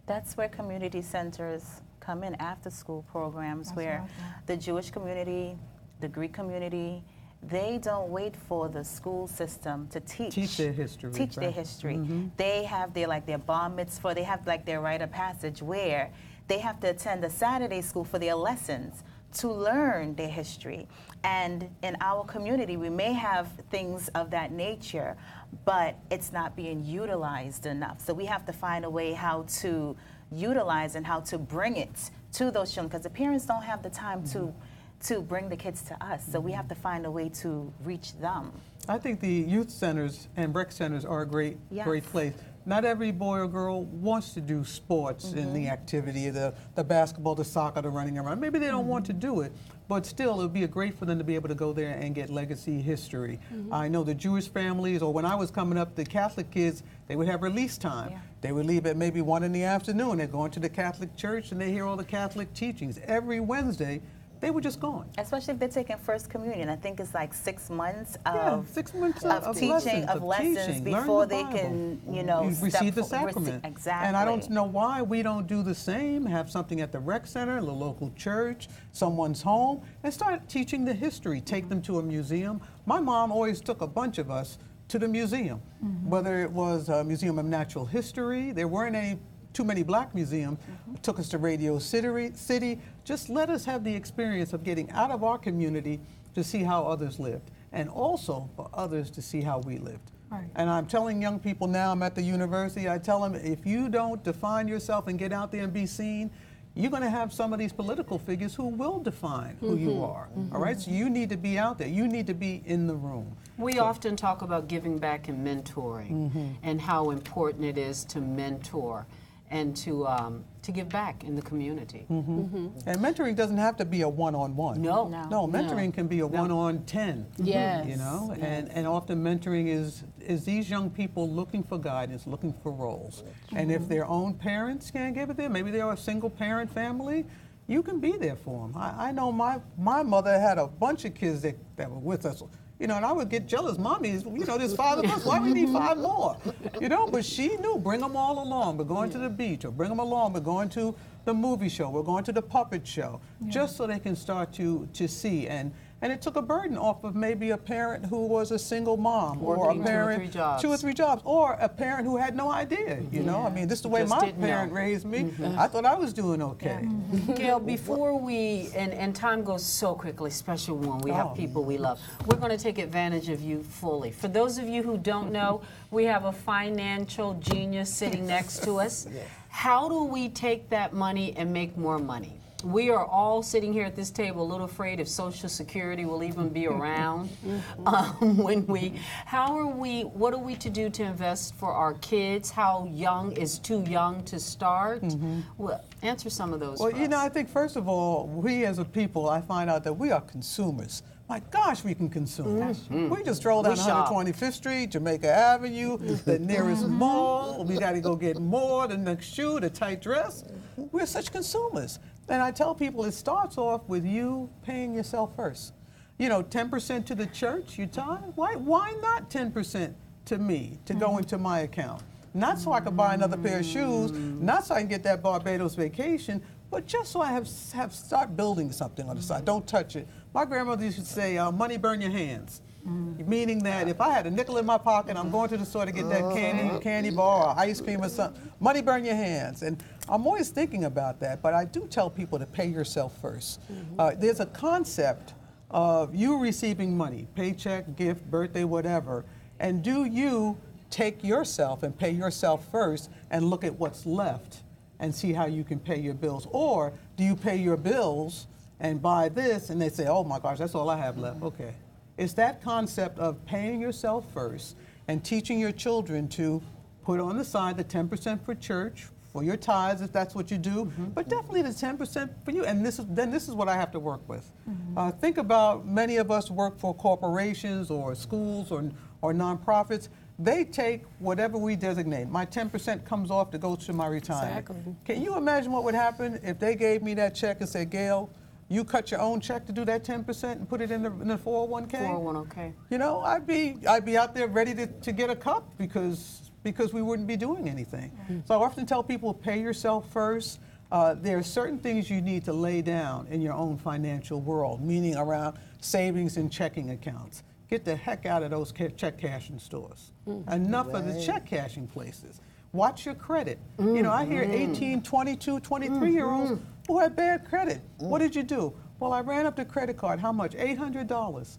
That's where community centers come in after school programs where the Jewish community, the Greek community, they don't wait for the school system to teach. Teach their history, Teach their right. history. Mm-hmm. They have their like their bar mitzvah, they have like their rite of passage where they have to attend a Saturday school for their lessons to learn their history. And in our community, we may have things of that nature, but it's not being utilized enough. So we have to find a way how to utilize and how to bring it to those children because the parents don't have the time to mm-hmm. to bring the kids to us. So we have to find a way to reach them. I think the youth centers and rec centers are a great, great place. Not every boy or girl wants to do sports in the mm-hmm. activity, the, the basketball, the soccer, the running around. Maybe they don't want to mm-hmm. do it, but still, it would be a great for them to be able to go there and get legacy history. Mm-hmm. I know the Jewish families, or when I was coming up, the Catholic kids, they would have release time. Yeah. They would leave at maybe one in the afternoon. They're going to the Catholic church and they hear all the Catholic teachings. Every Wednesday, they were just gone. Especially if they're taking first communion. I think it's like six months Yeah, of, six months of, of, of teaching, lessons, of lessons teaching. Before the they can, you know, You step receive the fo- rece- sacrament. exactly. And I don't know why we don't do the same. Have something at the rec center, the local church, someone's home, and start teaching the history. Take them to a museum. My mom always took a bunch of us to the museum, mm-hmm. whether it was a museum of natural history. There weren't any too many black museums. Mm-hmm. Took us to Radio City. City. Just let us have the experience of getting out of our community to see how others lived, and also for others to see how we lived. Right. And I'm telling young people now, I'm at the university, I tell them if you don't define yourself and get out there and be seen, you're going to have some of these political figures who will define who you mm-hmm. are. Mm-hmm. All right? So you need to be out there. You need to be in the room. We often talk about giving back and mentoring mm-hmm. and how important it is to mentor and to, um, to give back in the community. Mm-hmm. Mm-hmm. Mm-hmm. And mentoring doesn't have to be a one-on-one. No. No. No, mentoring can be a one-on ten. Yes, You know, and, and often mentoring is is these young people looking for guidance, looking for roles. And if their own parents can't give it them, maybe they're a single parent family, you can be there for them. I, I know my my mother had a bunch of kids that, that were with us. You know, and I would get jealous. Mommy's, you know, there's five of us. Why we need five more? You know, but she knew. Bring them all along. We're going to the beach, or bring them along. We're going to the movie show. We're going to the puppet show, just so they can start to to see and And it took a burden off of maybe a parent who was a single mom or a Working two or parent three jobs. two or three jobs or a parent who had no idea, you know? I mean, this is the way Just my didn't know. parent raised me. Mm-hmm. I thought I was doing okay. Mm-hmm. Gail, before we, and, and time goes so quickly, especially when we have Oh, people we love, we're going to take advantage of you fully. For those of you who don't know, we have a financial genius sitting next to us. [LAUGHS] How do we take that money and make more money? We are all sitting here at this table a little afraid if Social Security will even be around [LAUGHS] mm-hmm. [LAUGHS] um, when we. How are we? What are we to do to invest for our kids? How young is too young to start? Mm-hmm. Well, answer some of those. Well, for you know. I think first of all, we as a people, I find out that we are consumers. My gosh, we can consume. Mm-hmm. We just stroll down We shop. 125th Street, Jamaica Avenue, [LAUGHS] the nearest mall. We got to go get more, the next shoe, the tight dress. We're such consumers. And I tell people it starts off with you paying yourself first. You know, 10% to the church, you tithe. Why, why not 10% to me to go into my account? Not so I can buy another pair of shoes, not so I can get that Barbados vacation, but just so I have, have start building something on the side. Don't touch it. My grandmother used to say, uh, money burn your hands. Mm. Meaning that if I had a nickel in my pocket, I'm going to the store to get that uh-huh. candy, candy bar or ice cream or something. Money burn your hands. And I'm always thinking about that, but I do tell people to pay yourself 1st mm-hmm. Uh, there's a concept of you receiving money, paycheck, gift, birthday, whatever, and do you take yourself and pay yourself first and look at what's left and see how you can pay your bills? Or do you pay your bills and buy this and they say, oh my gosh, that's all I have left? Mm-hmm. Okay. It's that concept of paying yourself first and teaching your children to put on the side the 10% for church, for your tithes if that's what you do, but definitely the 10% for you. And this is, then this is what I have to work with. Uh, think about many of us work for corporations or schools or, or nonprofits. They take whatever we designate. My 10% comes off to go to my retirement. Exactly. Can you imagine what would happen if they gave me that check and said, Gail, you cut your own check to do that 10% and put it in the, in the 401k? 401k. You know, I'd be I'd be out there ready to, to get a cup because because we wouldn't be doing anything. So I often tell people pay yourself first. Uh, there are certain things you need to lay down in your own financial world, meaning around savings and checking accounts. Get the heck out of those ca- check cashing stores. Mm. Enough of the check cashing places. Watch your credit. You know, I hear mm-hmm. 18, 22, 23 year olds mm-hmm. Who had bad credit. Mm. What did you do? Well, I ran up the credit card. How much? $800.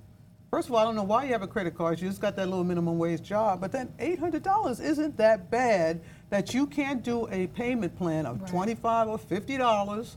First of all, I don't know why you have a credit card. You just got that little minimum wage job. But then $800 isn't that bad that you can't do a payment plan of 25 or $50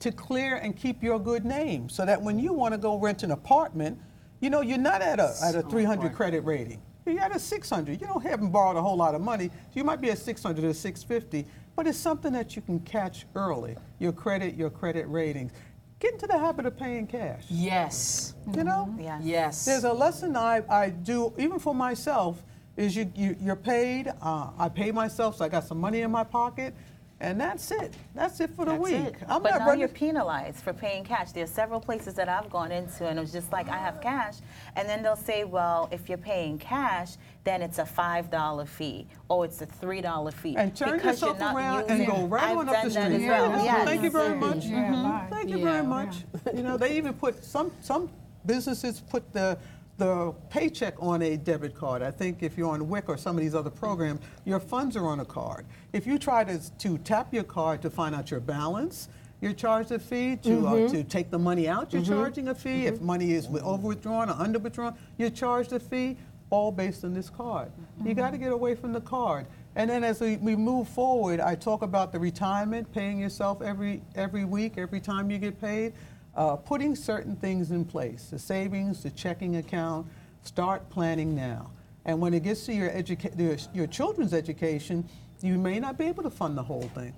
to clear and keep your good name so that when you want to go rent an apartment, you know, you're not at a, at a 300 credit rating. You're at a 600. You don't haven't borrowed a whole lot of money. You might be at 600 or 650, but it's something that you can catch early. Your credit, your credit ratings. Get into the habit of paying cash. Yes. You know? Yes. Yes. There's a lesson I, I do, even for myself, is you, you, you're paid. Uh, I pay myself, so I got some money in my pocket, and that's it. That's it for the That's week. it. I'm but not now running. you're penalized for paying cash. There's several places that I've gone into, and it was just like I have cash, and then they'll say, well, if you're paying cash, then it's a five dollar fee, or it's a three dollar fee. and turn because you're yourself not around and using- go right I've on up done the that street. as well. Yeah, Yes. Thank you very much. Yeah, mm-hmm. bye. Thank you Yeah. very much. You know, they even put some some businesses put the the paycheck on a debit card. I think if you're on WIC or some of these other programs, your funds are on a card. If you try to, to tap your card to find out your balance, you're charged a fee. To, uh, mm-hmm. to take the money out, you're mm-hmm. charging a fee. If mm-hmm. money is wi- over withdrawn or under withdrawn, you're charged a fee, all based on this card. You got to get away from the card. And then as we, we move forward, I talk about the retirement, paying yourself every, every week, every time you get paid, uh, putting certain things in place, the savings, the checking account, start planning now. And when it gets to your, educa- your, your children's education, you may not be able to fund the whole thing.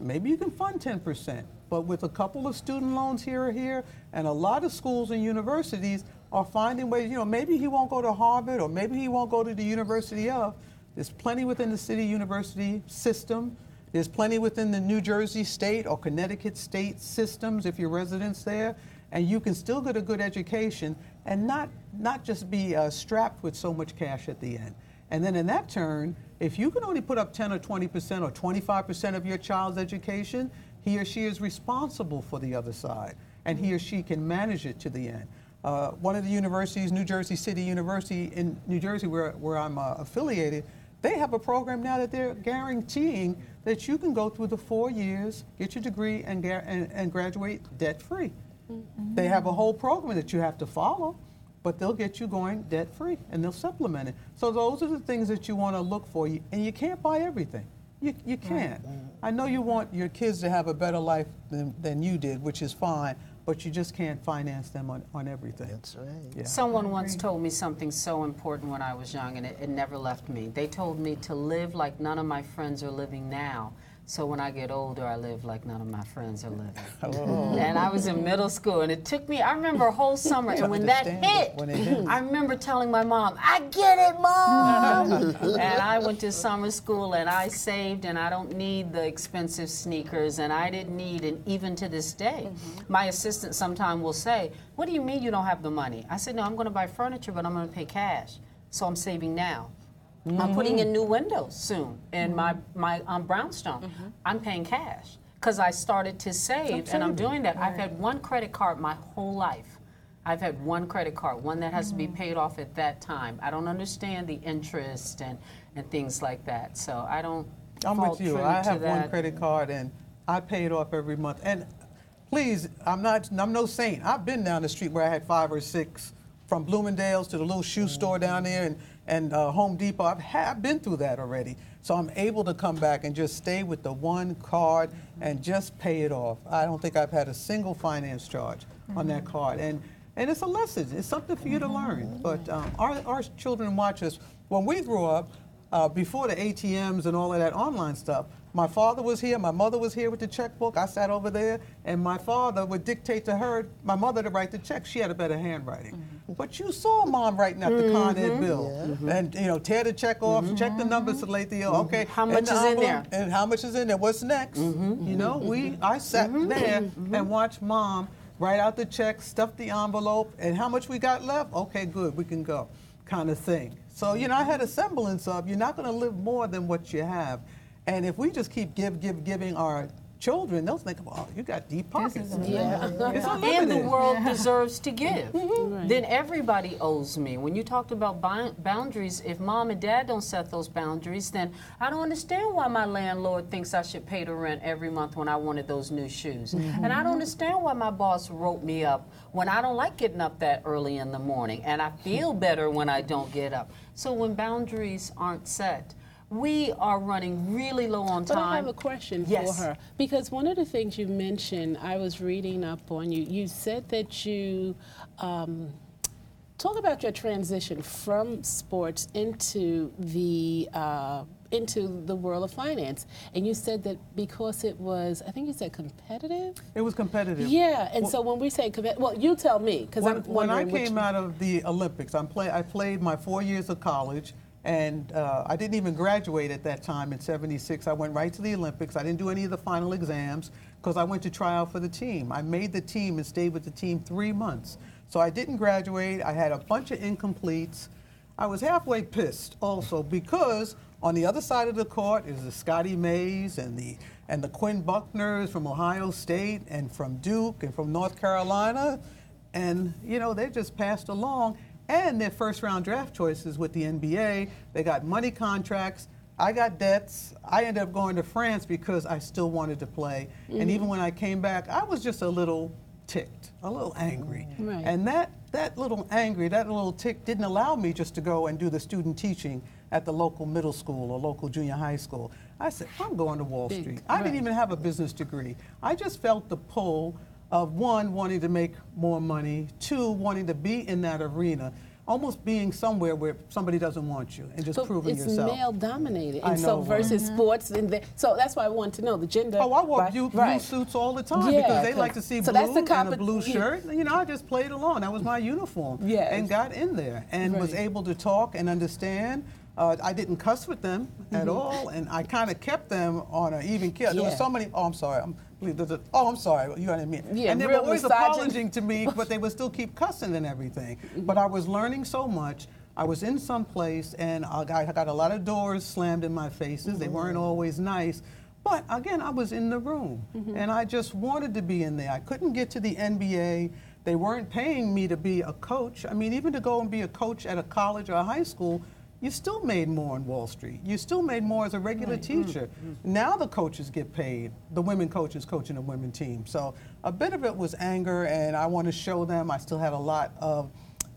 Maybe you can fund 10%, but with a couple of student loans here or here, and a lot of schools and universities are finding ways, you know, maybe he won't go to Harvard or maybe he won't go to the University of. There's plenty within the city university system. There's plenty within the New Jersey state or Connecticut state systems if you're residents there. And you can still get a good education and not, not just be uh, strapped with so much cash at the end. And then in that turn, if you can only put up 10 or 20% or 25% of your child's education, he or she is responsible for the other side and he or she can manage it to the end. uh, one of the universities, New Jersey City University in New Jersey, where, where I'm uh, affiliated, they have a program now that they're guaranteeing that you can go through the four years, get your degree, and, and, and graduate debt free. Mm-hmm. They have a whole program that you have to follow, but they'll get you going debt free and they'll supplement it. So those are the things that you want to look for, and you can't buy everything. You, you can't. I know you want your kids to have a better life than, than you did, which is fine, but you just can't finance them on, on everything. That's right. Yeah. Someone once told me something so important when I was young, and it, it never left me. They told me to live like none of my friends are living now. So when I get older, I live like none of my friends are living. [LAUGHS] Oh. And I was in middle school, and it took me, I remember a whole summer, and when that hit, when hit. I remember telling my mom, I get it, mom! [LAUGHS] and I went to summer school, and I saved, and I don't need the expensive sneakers, and I didn't need, and even to this day, mm-hmm. my assistant sometime will say, What do you mean you don't have the money? I said, No, I'm going to buy furniture, but I'm going to pay cash. So I'm saving now. I'm mm-hmm. putting in new windows soon in my, my um, brownstone. Mm-hmm. I'm paying cash because I started to save and I'm doing that. I've had one credit card my whole life. I've had one credit card, one that has to be mm-hmm. paid off at that time. I don't understand the interest and, and things like that. So I don't I'm with you. I have one credit card and I pay it off every month. And please, I'm not, I'm no saint. I've been down the street where I had five or six from Bloomingdale's to the little shoe store down there and, and uh, Home Depot. I've, I've been through that already. So I'm able to come back and just stay with the one card and just pay it off. I don't think I've had a single finance charge on that card. And, and it's a lesson. It's something for you to learn. But um, our, our children watch us. When we grew up, uh, before the ATMs and all of that online stuff, my father was here, my mother was here with the checkbook. I sat over there, and my father would dictate to her, my mother, to write the check. She had a better handwriting. But you saw mom writing out the Con Ed mm-hmm. bill, mm-hmm. and you know, tear the check off, mm-hmm. check the numbers, Salatio. Okay, How much is in there? And how much is in there? What's next? You know, we I sat there and watched mom write out the check, stuff the envelope, and how much we got left. Okay, good, we can go, kind of thing. So you know, I had a semblance of you're not going to live more than what you have, and if we just keep give, give, giving our children, they'll think, well, you got deep pockets. [LAUGHS] Yeah. It's And the unlimited. world deserves to give. [LAUGHS] Right. Then everybody owes me. When you talked about boundaries, if mom and dad don't set those boundaries, then I don't understand why my landlord thinks I should pay the rent every month when I wanted those new shoes. And I don't understand why my boss wrote me up when I don't like getting up that early in the morning. And I feel better when I don't get up. So when boundaries aren't set, we are running really low on time. But. I have a question Yes. for her because one of the things you mentioned, I was reading up on you. You said that you um, talk about your transition from sports into the uh, into the world of finance, and you said that because it was, I think you said competitive. It was competitive. Yeah, and Well- so when we say competitive, well, you tell me because when, I'm when I wondering which- came out of the Olympics, I'm play, I played my four years of college, and uh, I didn't even graduate at that time in '76. I went right to the Olympics. I didn't do any of the final exams because I went to try out for the team. I made the team and stayed with the team three months. So I didn't graduate. I had a bunch of incompletes. I was halfway pissed also because on the other side of the court is the Scotty Mays and the and the Quinn Buckners from Ohio State and from Duke and from North Carolina, and you know they just passed along. And their first round draft choices with the NBA, they got money contracts. I got debts. I ended up going to France because I still wanted to play. And mm-hmm. even when I came back, I was just a little ticked, a little angry. Mm-hmm. Right. And that, that little angry, that little tick didn't allow me just to go and do the student teaching at the local middle school or local junior high school. I said, I'm going to Wall Big, Street. I didn't even have a business degree. I just felt the pull of one, wanting to make more money, two, wanting to be in that arena, almost being somewhere where somebody doesn't want you and just But proving it's yourself. male dominated, I and so know. versus mm-hmm. sports, and the, so that's why I want to know the gender. Oh, I wore right, blue, blue right. suits all the time Yeah, because they like to see so blue that's the and a compe- blue yeah. shirt. You know, I just played along. That was my uniform. Yes. And got in there and was able to talk and understand. Uh, I didn't cuss with them at all, and I kind of kept them on an even keel. There Mm-hmm. Yeah. was so many. Oh, I'm sorry. I'm, there's a- oh, I'm sorry. You know what I mean? Yeah, and they were real always misogyn- apologizing to me, [LAUGHS] but they would still keep cussing and everything. But I was learning so much. I was in some place, and I got, I got a lot of doors slammed in my faces. They weren't always nice. But again, I was in the room, and I just wanted to be in there. I couldn't get to the NBA. They weren't paying me to be a coach. I mean, even to go and be a coach at a college or a high school, you still made more on Wall Street. You still made more as a regular mm, teacher. Mm. Now the coaches get paid, the women coaches coaching the women team. So a bit of it was anger, and I want to show them I still had a lot of,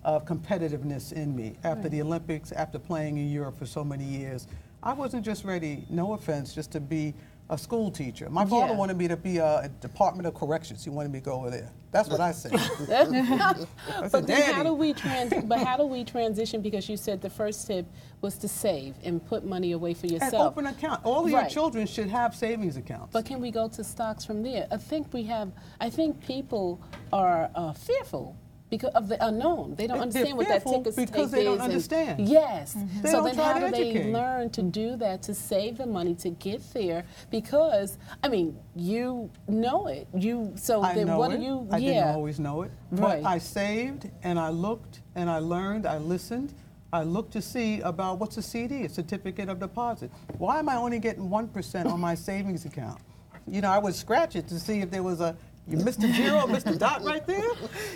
of competitiveness in me. After the Olympics, after playing in Europe for so many years, I wasn't just ready, no offense, just to be a school teacher. My father Yeah. wanted me to be a, a Department of Corrections. He wanted me to go over there. That's what I said. [LAUGHS] [LAUGHS] I said, But then how "Daddy." do we trans? but how do we transition? Because you said the first tip was to save and put money away for And yourself. open account. All of your Right. children should have savings accounts. But can we go to stocks from there? I think we have. I think people are uh, fearful because of the unknown. They don't They- understand what that fearful ticker because tape they don't is and- understand. yes. Mm-hmm. They so then, how do they learn to do that to save the money to get there? Because I mean, you know it. You so I then what it. do you? I yeah. didn't always know it. Right. But I saved and I looked and I learned, I listened. I looked to see about what's a CD, a certificate of deposit. Why am I only getting 1% on my savings account? You know, I would scratch it to see if there was a you missed a zero, missed a dot right there.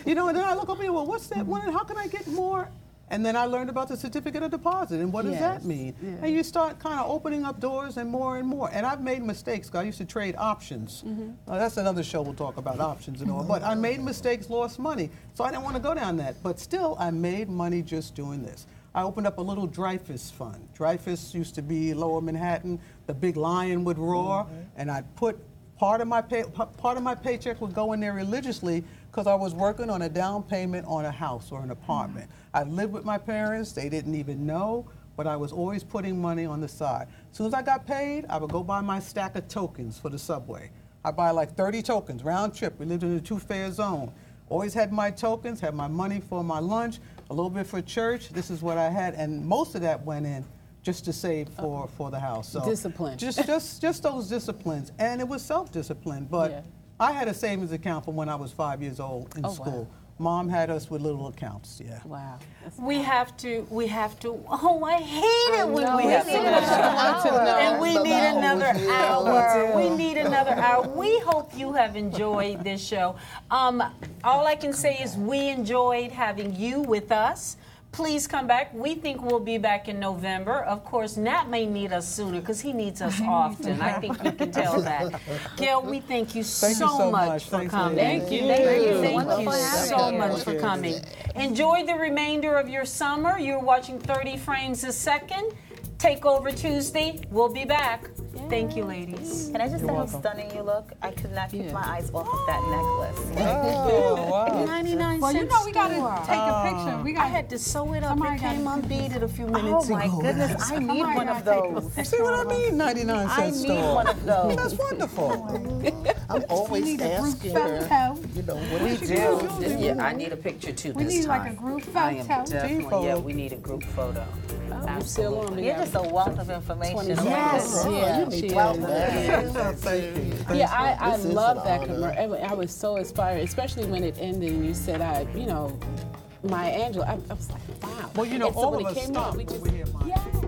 You know, and then I look over here, well, what's that one? And how can I get more? And then I learned about the certificate of deposit and what does Yes. that mean? And you start kind of opening up doors and more and more. And I've made mistakes. 'cause I used to trade options. Uh, that's another show we'll talk about options and all. But I made mistakes, lost money. So I didn't want to go down that. But still, I made money just doing this. I opened up a little Dreyfus fund. Dreyfus used to be lower Manhattan. The big lion would roar. And I'd put part of my pay, part of my paycheck would go in there religiously because I was working on a down payment on a house or an apartment. Mm-hmm. I lived with my parents; they didn't even know, but I was always putting money on the side. As soon as I got paid, I would go buy my stack of tokens for the subway. I buy like 30 tokens round trip. We lived in a two-fare zone. Always had my tokens, had my money for my lunch, a little bit for church. This is what I had, and most of that went in just to save for, for the house. So Discipline. Just just just those disciplines, and it was self-discipline. But Yeah. I had a savings account from when I was five years old in Oh, wow. school. Mom had us with little accounts. Yeah. Wow. That's- We have to, we have to, oh, I hate it when know, we we have need to another hour. And we need another hour. We need another hour. We hope you have enjoyed this show. Um, all I can say is we enjoyed having you with us. Please come back. We think we'll be back in November. Of course, Nat may need us sooner because he needs us [LAUGHS] often. I think you can tell that. Gail, we thank you so, you so much, much. for Thanks, coming. Thank you. Thank you. Thank you. Thank you so much for coming. Enjoy the remainder of your summer. You're watching 30 frames a second. Takeover Tuesday. We'll be back. Thank you, ladies. Can I just say how stunning you look? I could not keep Yeah. my eyes off of that necklace. Oh, wow. 99 Well, you know we gotta take a oh. picture. We I got had to sew it up. Somebody It came gotta- unbeaded a few minutes ago. Oh minutes my ago. goodness, I need Somebody one of gotta take a those. You see what I mean? 99 cent I need store. one of those. That's wonderful. [LAUGHS] I'm always need a group asking her, photo. you know, what We is she do. doing? Yeah, I need a picture too We this need like a group I am photo. definitely, yeah, we need a group photo. I'm still on. You're just a wealth of information. Yes. Yeah, You need she to is. tell [LAUGHS] that. Yeah, I, I love that commercial. I was so inspired, especially when it ended and you said, I, you know, Maya Angelou. I, I was like, wow. Well, you know, And so all when of it us came stop out, we when just, we hear Maya. yes.